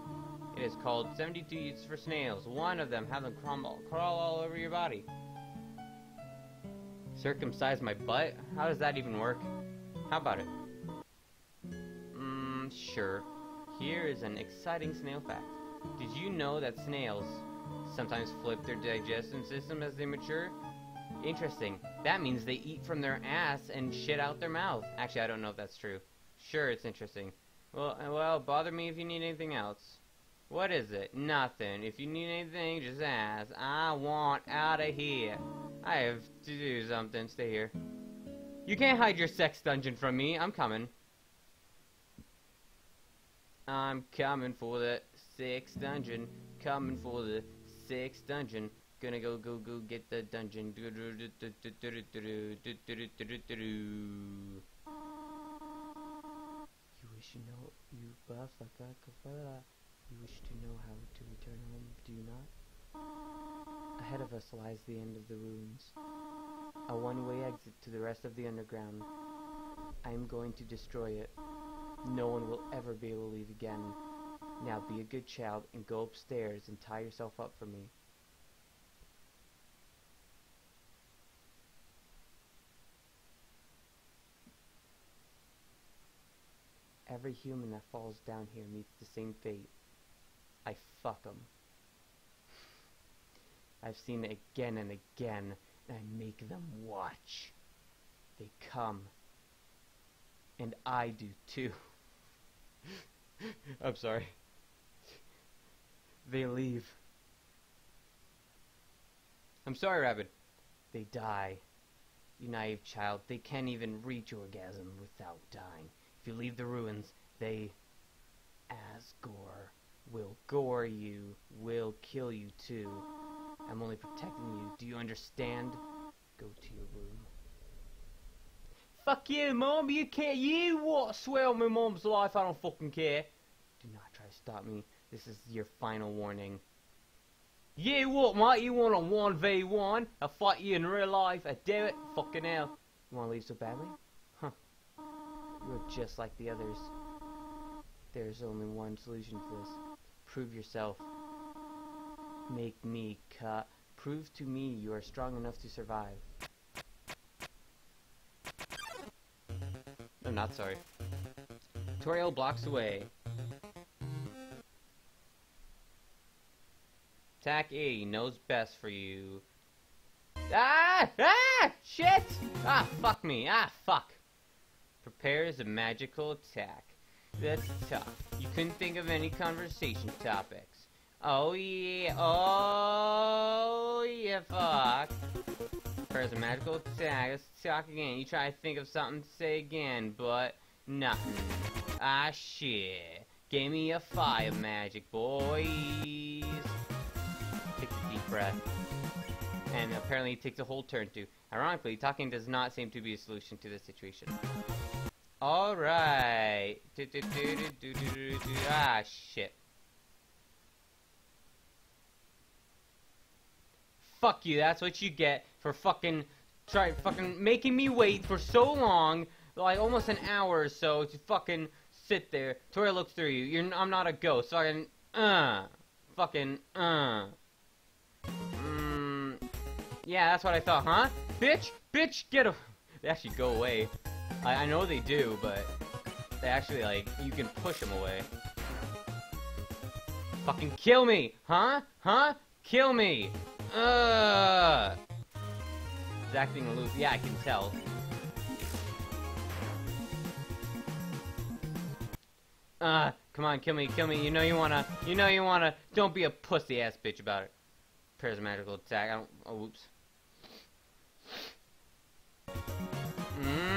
It is called 72 Uses for Snails. One of them have them crawl, crawl all over your body. Circumcise my butt? How does that even work? How about it? Mmm, sure. Here is an exciting snail fact. Did you know that snails sometimes flip their digestion system as they mature? Interesting. That means they eat from their ass and shit out their mouth. Actually, I don't know if that's true. Sure, it's interesting. Well, uh, well, bother me if you need anything else. What is it? Nothing. If you need anything, just ask. I want out of here. I have to do something. Stay here. You can't hide your sex dungeon from me. I'm coming. I'm coming for the sex dungeon. Coming for the sex dungeon. Gonna go, go, go get the dungeon. You wish you know you. You wish to know how to return home, do you not? Ahead of us lies the end of the ruins. A one-way exit to the rest of the underground. I am going to destroy it. No one will ever be able to leave again. Now be a good child and go upstairs and tie yourself up for me. Every human that falls down here meets the same fate. I fuck 'em. I've seen it again and again, and I make them watch. They come. And I do too. I'm sorry. They leave. I'm sorry, Rabbit. They die. You naive child, they can't even reach orgasm without dying. If you leave the ruins, they, Asgore, will gore you, will kill you too. I'm only protecting you. Do you understand? Go to your room. Fuck you, mom. You care. You what? Swear on my mom's life. I don't fucking care. Do not try to stop me. This is your final warning. You what, mate? You want a 1v1? I'll fight you in real life. I do it. Fucking hell. You want to leave so badly? You're just like the others. There's only one solution to this. Prove yourself. Make me cut. Prove to me you are strong enough to survive. I'm not sorry. Toriel blocks away. Attack E knows best for you. Ah! Ah! Shit! Ah, fuck me. Ah, fuck. Prepares a magical attack. That's tough. You couldn't think of any conversation topics. Oh yeah, oh yeah, fuck. Prepares a magical attack. Let's talk again. You try to think of something to say again, but nothing. Ah shit. Gave me a fire magic, boys. Take a deep breath. And apparently it takes a whole turn too. Ironically, talking does not seem to be a solution to this situation. Alright. Ah, shit. Fuck you, that's what you get for fucking try fucking making me wait for so long, like almost an hour or so to fucking sit there. Tori looks through you. You're I'm not a ghost. Fucking uh fucking uh Mm, yeah, that's what I thought, huh? Bitch! Bitch! Get a- They actually go away. I, I know they do, but they actually, like, you can push them away. Fucking kill me! Huh? Huh? Kill me! Ugh! He's acting aloof. Yeah, I can tell. Uh, come on, kill me, kill me. You know you wanna, you know you wanna. Don't be a pussy ass bitch about it. Pairs magical attack. I don't. Oh, whoops. Mmm.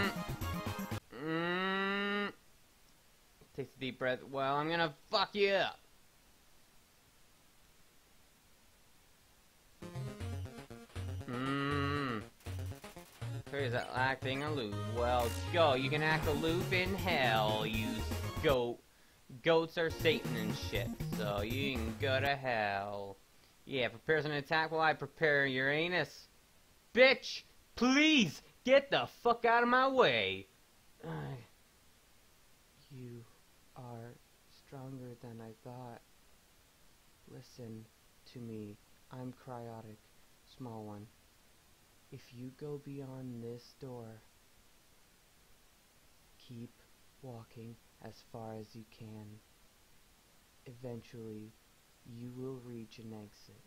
Takes a deep breath. Well, I'm gonna fuck you up. Mmm. That acting aloof? Well, go. You can act aloof in hell, you goat. Goats are Satan and shit, so you can go to hell. Yeah, prepares an attack while I prepare your anus. Bitch! Please! Get the fuck out of my way! Uh, you are stronger than I thought. Listen to me. I'm cryotic, small one. If you go beyond this door, keep walking as far as you can. Eventually, you will reach an exit.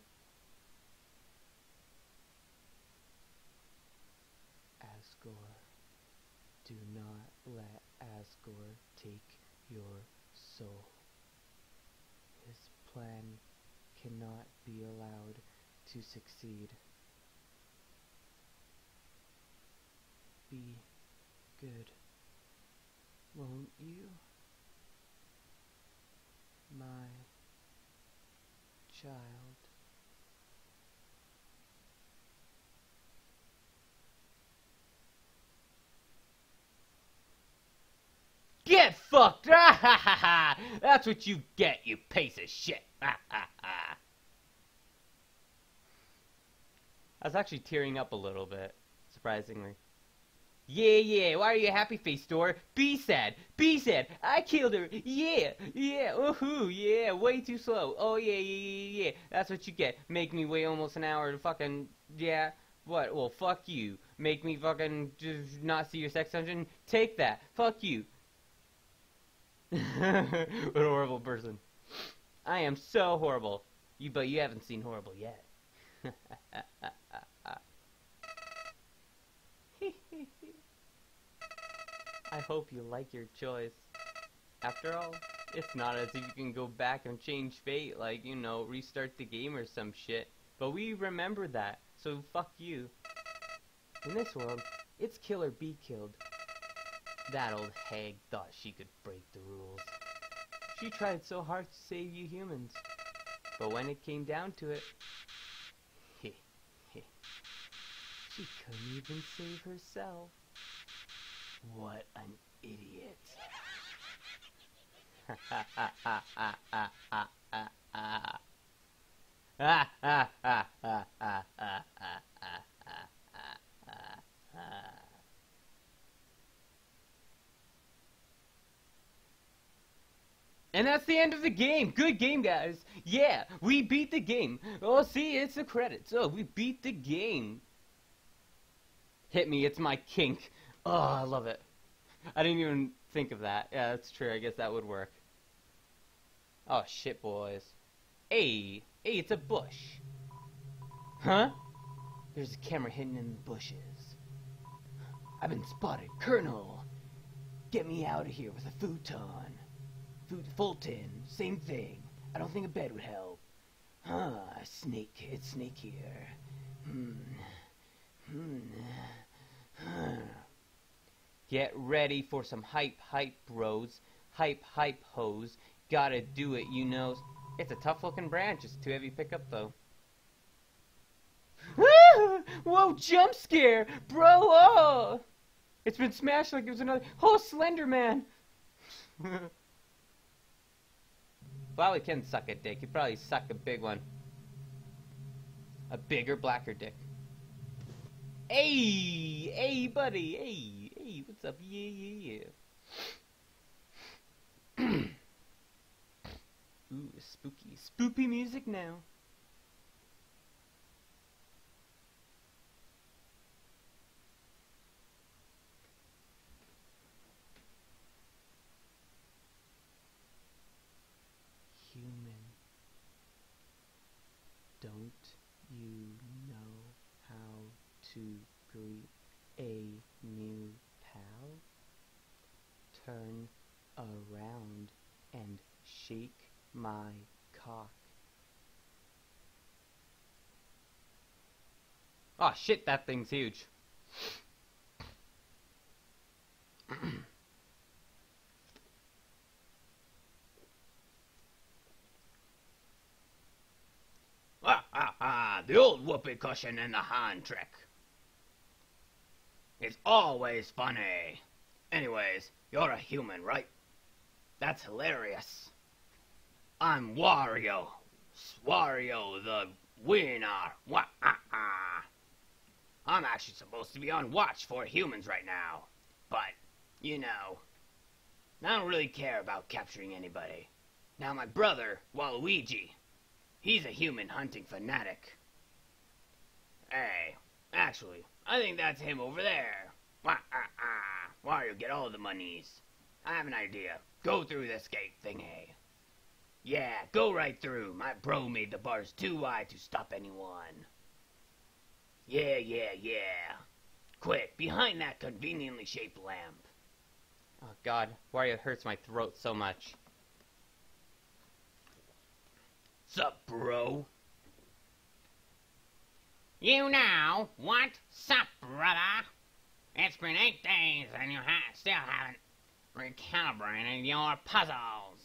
Asgore, do not let Asgore your soul. His plan cannot be allowed to succeed. Be good, won't you? My child. Get fucked! Ha, ha, ha. That's what you get, you piece of shit! I was actually tearing up a little bit, surprisingly. Yeah, yeah, why are you happy face, Thor? Be sad, be sad, I killed her, yeah, yeah, woohoo, yeah, way too slow, oh yeah, yeah, yeah, yeah, that's what you get, make me wait almost an hour to fucking, yeah, what, well, fuck you, make me fucking just not see your sex dungeon, take that, fuck you. what a horrible person. I am so horrible, you, but you haven't seen horrible yet. I hope you like your choice. After all, it's not as if you can go back and change fate, like, you know, restart the game or some shit. But we remember that, so fuck you. In this world, it's kill or be killed. That old hag thought she could break the rules. She tried so hard to save you humans. But when it came down to it, she couldn't even save herself. What an idiot. And that's the end of the game. Good game, guys. Yeah, we beat the game. Oh, see, it's the credits. Oh, we beat the game. Hit me, it's my kink. Oh, I love it. I didn't even think of that. Yeah, that's true. I guess that would work. Oh, shit, boys. Hey, hey, it's a bush. Huh? There's a camera hidden in the bushes. I've been spotted. Colonel, get me out of here with a futon. Food Fulton, same thing. I don't think a bed would help. Huh, snake, it's snake here. Hmm. Hmm. Get ready for some hype, hype, bros. Hype, hype, hoes. Gotta do it, you know. It's a tough looking branch. It's too heavy to pick up, though. Whoa, jump scare! Bro, oh! It's been smashed like it was another. Oh, Slender Man! well, he can suck a dick. He'd probably suck a big one. A bigger, blacker dick. Hey! Hey, buddy! Hey! Hey, what's up? Yeah, yeah, yeah. Ooh, spooky. Spooky music now. To greet a new pal? Turn around and shake my cock. Oh shit, that thing's huge. Ah, ah, ah, the old whoopee cushion and the hand trick. It's always funny. Anyways, you're a human, right? That's hilarious. I'm Wario. Wario the winner. Wah, ah, ah. I'm actually supposed to be on watch for humans right now. But, you know, I don't really care about capturing anybody. Now, my brother, Waluigi, he's a human hunting fanatic. Hey, actually, I think that's him over there. Wah, ah, ah. Wario, get all the monies. I have an idea. Go through this gate thingy. Yeah, go right through. My bro made the bars too wide to stop anyone. Yeah, yeah, yeah. Quick, behind that conveniently shaped lamp. Oh god, Wario hurts my throat so much. Sup, bro? You know, what? Sup, brother? It's been eight days and you ha- still haven't recalibrated your puzzles.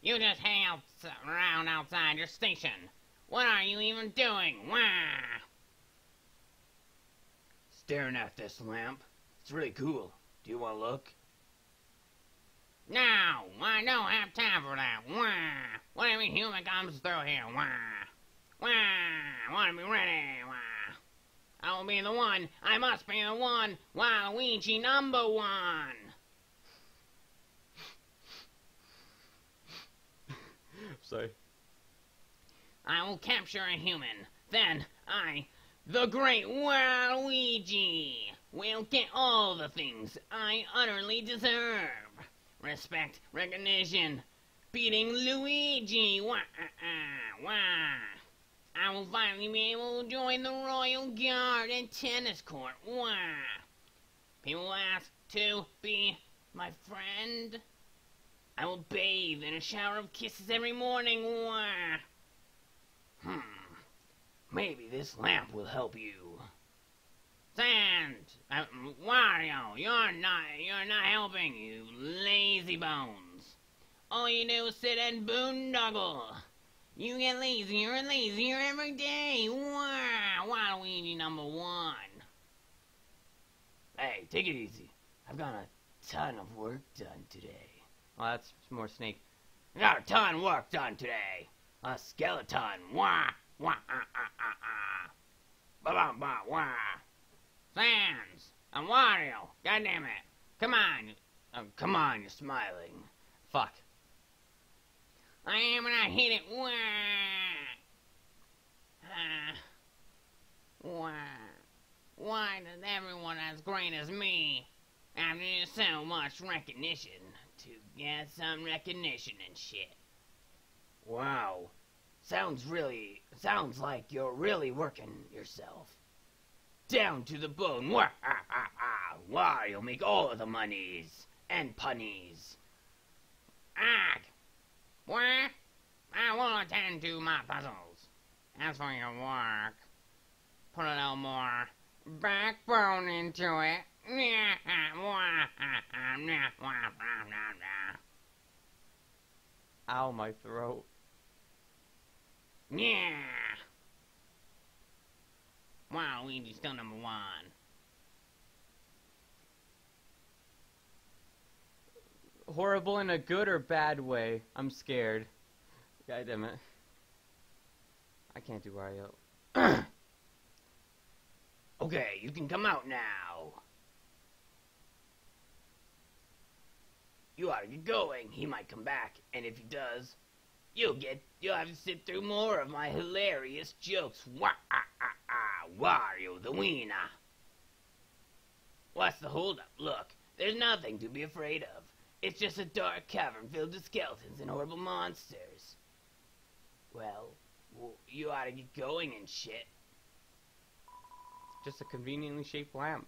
You just hang out around outside your station. What are you even doing? Wah! Staring at this lamp. It's really cool. Do you want to look? No, I don't have time for that. Wah! What every human comes through here? Wah! Wah! I want to be ready. Wah! I will be the one. I must be the one. Waluigi number one. Sorry. I will capture a human. Then I, the great Waluigi, will get all the things I utterly deserve. Respect, recognition, beating Luigi. Wah, uh, uh, wah. I will finally be able to join the Royal Guard and tennis court. Wah. People ask to be my friend. I will bathe in a shower of kisses every morning. Wah. Hmm. Maybe this lamp will help you. Sans, uh, Wario, you're not, you're not helping, you lazy bones. All you do is sit and boondoggle. You get lazier and lazier every day. Wow, Waluigi number one. Hey, take it easy. I've got a ton of work done today. Well, that's more Snake. Got a ton of work done today. A skeleton. Wah, wah, ah, ah, ah, ah. Ba, ba, ba, wah. Sans and Wario, God damn it. Come on. Oh, come on, you're smiling. Fuck. I am when I hit it. Wah. Ah. Wah. Why does everyone as great as me have to so much recognition to get some recognition and shit? Wow. Sounds really, sounds like you're really working yourself. Down to the bone. Wah, ah, ah, ah. Why, you'll make all the monies and punnies. Ag! What? I will attend to my puzzles. As for your work, put a little more backbone into it. Ow, my throat. Yeah. Wow, Luigi's still number one. Horrible in a good or bad way. I'm scared. God damn it. I can't do Wario. Okay, you can come out now. You ought to get going. He might come back, and if he does, you'll get you'll have to sit through more of my hilarious jokes. Wah ah ah ah Wario the wiener. What's the holdup? Look, there's nothing to be afraid of. It's just a dark cavern filled with skeletons and horrible monsters. Well, you ought to get going and shit. just a conveniently shaped lamp.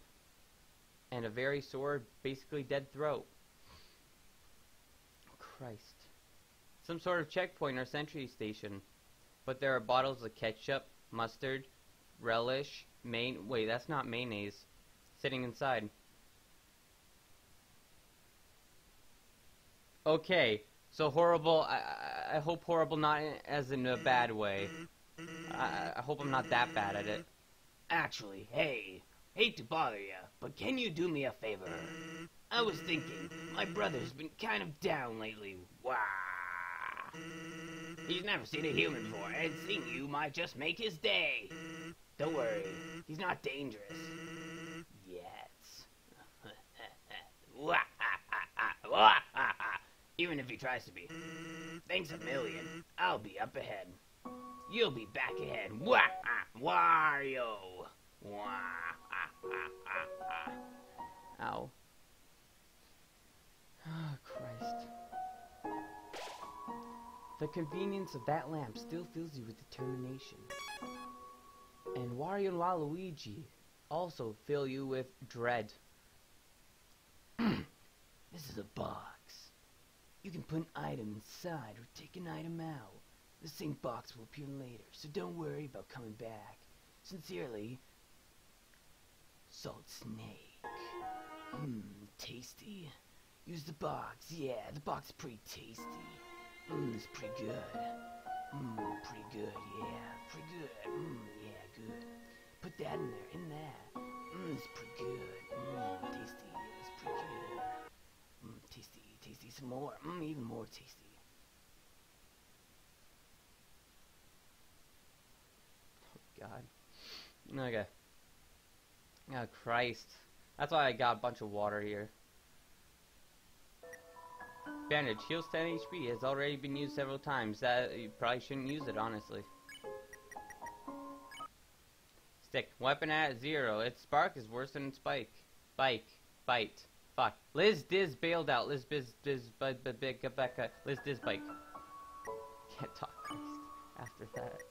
And a very sore, basically dead throat. Christ. Some sort of checkpoint or sentry station. But there are bottles of ketchup, mustard, relish, main. Wait, that's not mayonnaise. Sitting inside. Okay, so horrible. I, I, hope horrible not as in a bad way. I, I hope I'm not that bad at it. Actually, hey, hate to bother you, but can you do me a favor? I was thinking, my brother's been kind of down lately. Wah! He's never seen a human before, and seeing you might just make his day. Don't worry, he's not dangerous. Yet. Wah! Even if he tries to be. Thanks a million. I'll be up ahead. You'll be back ahead. Wah! Ah, Wario! Wah! Ah, ah, Ow. Oh, Christ. The convenience of that lamp still fills you with determination. And Wario and Waluigi also fill you with dread. This is a box. You can put an item inside or take an item out. The same box will appear later, so don't worry about coming back. Sincerely, Salt Snake. Mmm, tasty. Use the box. Yeah, the box is pretty tasty. Mmm, it's pretty good. Mmm, pretty good. Yeah, pretty good. Mmm, yeah, good. Put that in there, in that. Mmm, it's pretty good. Mmm, tasty. It's pretty good. Some more. Mmm, even more tasty. Oh, God. Okay. Oh, Christ. That's why I got a bunch of water here. Bandage heals 10 HP. Has already been used several times. That you probably shouldn't use it, honestly. Stick. Weapon at zero. Its spark is worse than its spike. Bike. Bite. Fuck. Liz Diz bailed out. Liz Biz Diz Bud Bud Big Becca. Liz Diz bike. Can't talk Christ after that.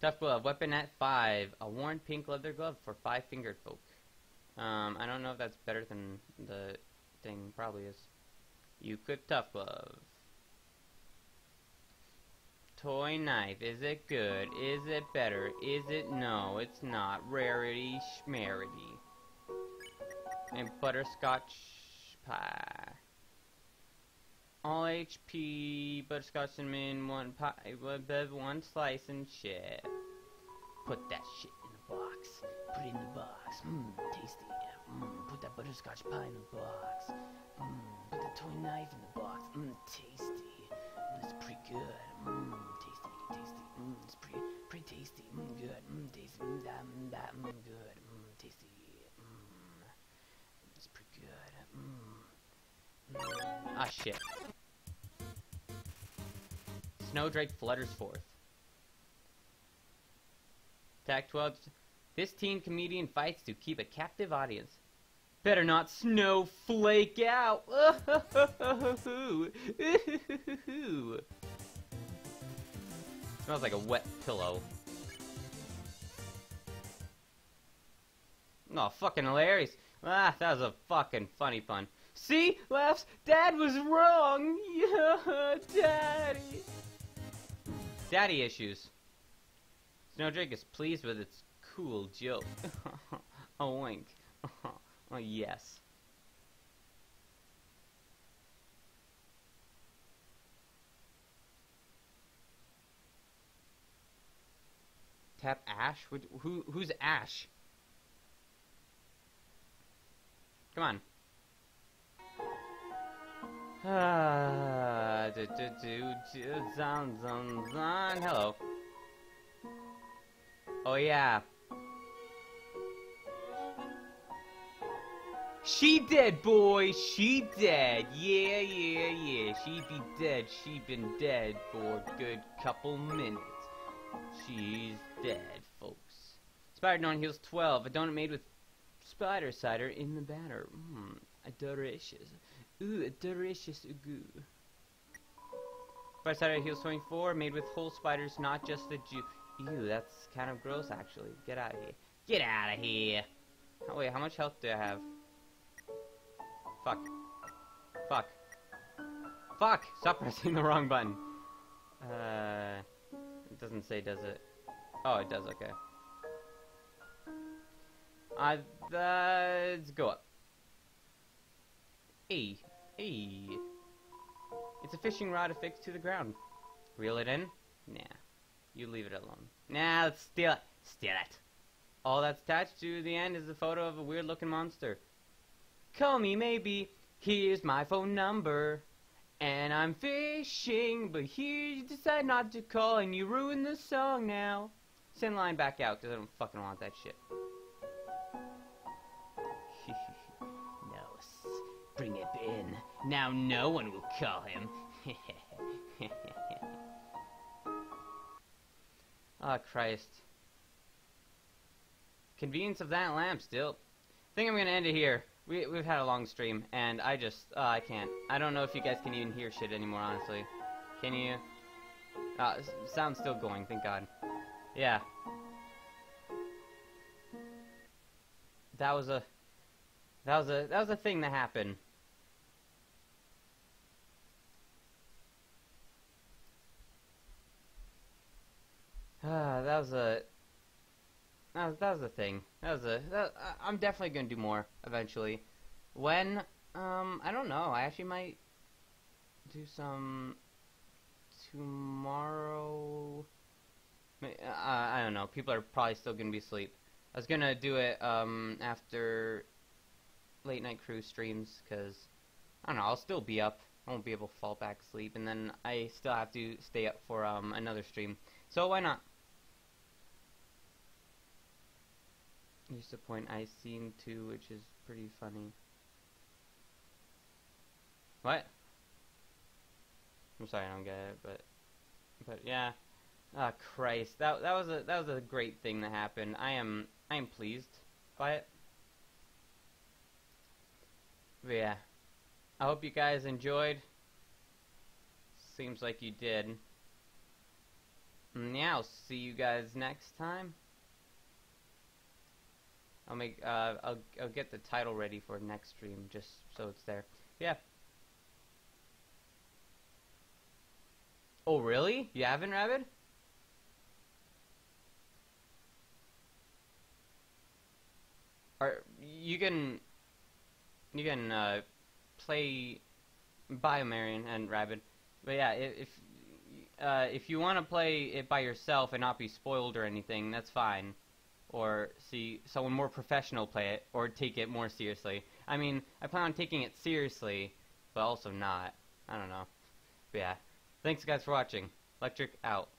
Tough glove. Weapon at five. A worn pink leather glove for five fingered folk. Um, I don't know if that's better than the thing. Probably is. You could tough glove. Toy knife. Is it good? Is it better? Is it no? It's not. Rarity schmarity. And butterscotch pie. All HP, butterscotch cinnamon, one pie, one slice, and shit. Put that shit in the box. Put it in the box. Mmm, tasty. Mmm, put that butterscotch pie in the box. Mmm, put the toy knife in the box. Mmm, tasty. Mm, it's pretty good. Mmm, tasty, tasty. Mmm, it's pretty, pretty tasty. Mmm, good. Mmm, tasty. Mmm, that, mmm, that, mmm, good. Mmm, tasty. Mmm, it's pretty good. Mmm. Mm. Ah, shit. Snowdrake flutters forth. Attack 12. This teen comedian fights to keep a captive audience. Better not snowflake out! Smells like a wet pillow. Oh, fucking hilarious. Ah, that was a fucking funny pun. See? Laughs. Dad was wrong. Yeah, Daddy. Daddy issues. Snowdrake is pleased with its cool joke. a wink. oh, yes. Tap Ash? Who, who's Ash? Come on. Ah. Hello. Oh, yeah. She dead, boy. She dead. Yeah, yeah, yeah. She be dead. She been dead for a good couple minutes. She's dead, folks. Spider Donut heals 12. A donut made with spider cider in the batter. Mmm, delicious. Ooh, delicious goo. Spider cider heals 24, made with whole spiders, not just the juice. Ew, that's kind of gross, actually. Get out of here. Get out of here. Oh, wait, how much health do I have? Fuck. Fuck. Fuck! Stop pressing the wrong button. Uh, it doesn't say, does it? Oh, it does, okay. Uh, let's go up. Hey, hey. It's a fishing rod affixed to the ground. Reel it in? Nah. You leave it alone. Nah, let's steal it. Steal it. All that's attached to the end is a photo of a weird looking monster. Call me maybe. Here's my phone number. And I'm fishing, but here you decide not to call and you ruin the song now. Send line back out because I don't fucking want that shit. Now no one will call him. Oh, Christ. Convenience of that lamp still. think I'm gonna end it here. We, we've had a long stream, and I just, uh, I can't. I don't know if you guys can even hear shit anymore, honestly. Can you? Uh, sound's still going, thank God. Yeah. That was a, that was a, that was a thing that happened. Ah, that was a. That was, that was a thing. That was a. That, I'm definitely gonna do more eventually. When? Um, I don't know. I actually might do some tomorrow. I, I don't know. People are probably still gonna be asleep. I was gonna do it um after late night crew streams because I don't know. I'll still be up. I won't be able to fall back asleep, and then I still have to stay up for um another stream. So why not? Used to point I seen too, which is pretty funny. What? I'm sorry, I don't get it, but but yeah. Ah, Christ, that that was a that was a great thing that happened. I am I am pleased by it. But yeah, I hope you guys enjoyed. Seems like you did. And yeah, I'll see you guys next time. I'll make uh I'll I'll get the title ready for next stream just so it's there. Yeah. Oh really? You haven't, Rabbit? Or you can you can uh, play Biomarion and Rabbit, but yeah, if uh, if you want to play it by yourself and not be spoiled or anything, that's fine. Or see someone more professional play it, or take it more seriously. I mean, I plan on taking it seriously, but also not. I don't know. But yeah, thanks guys for watching. Electric out.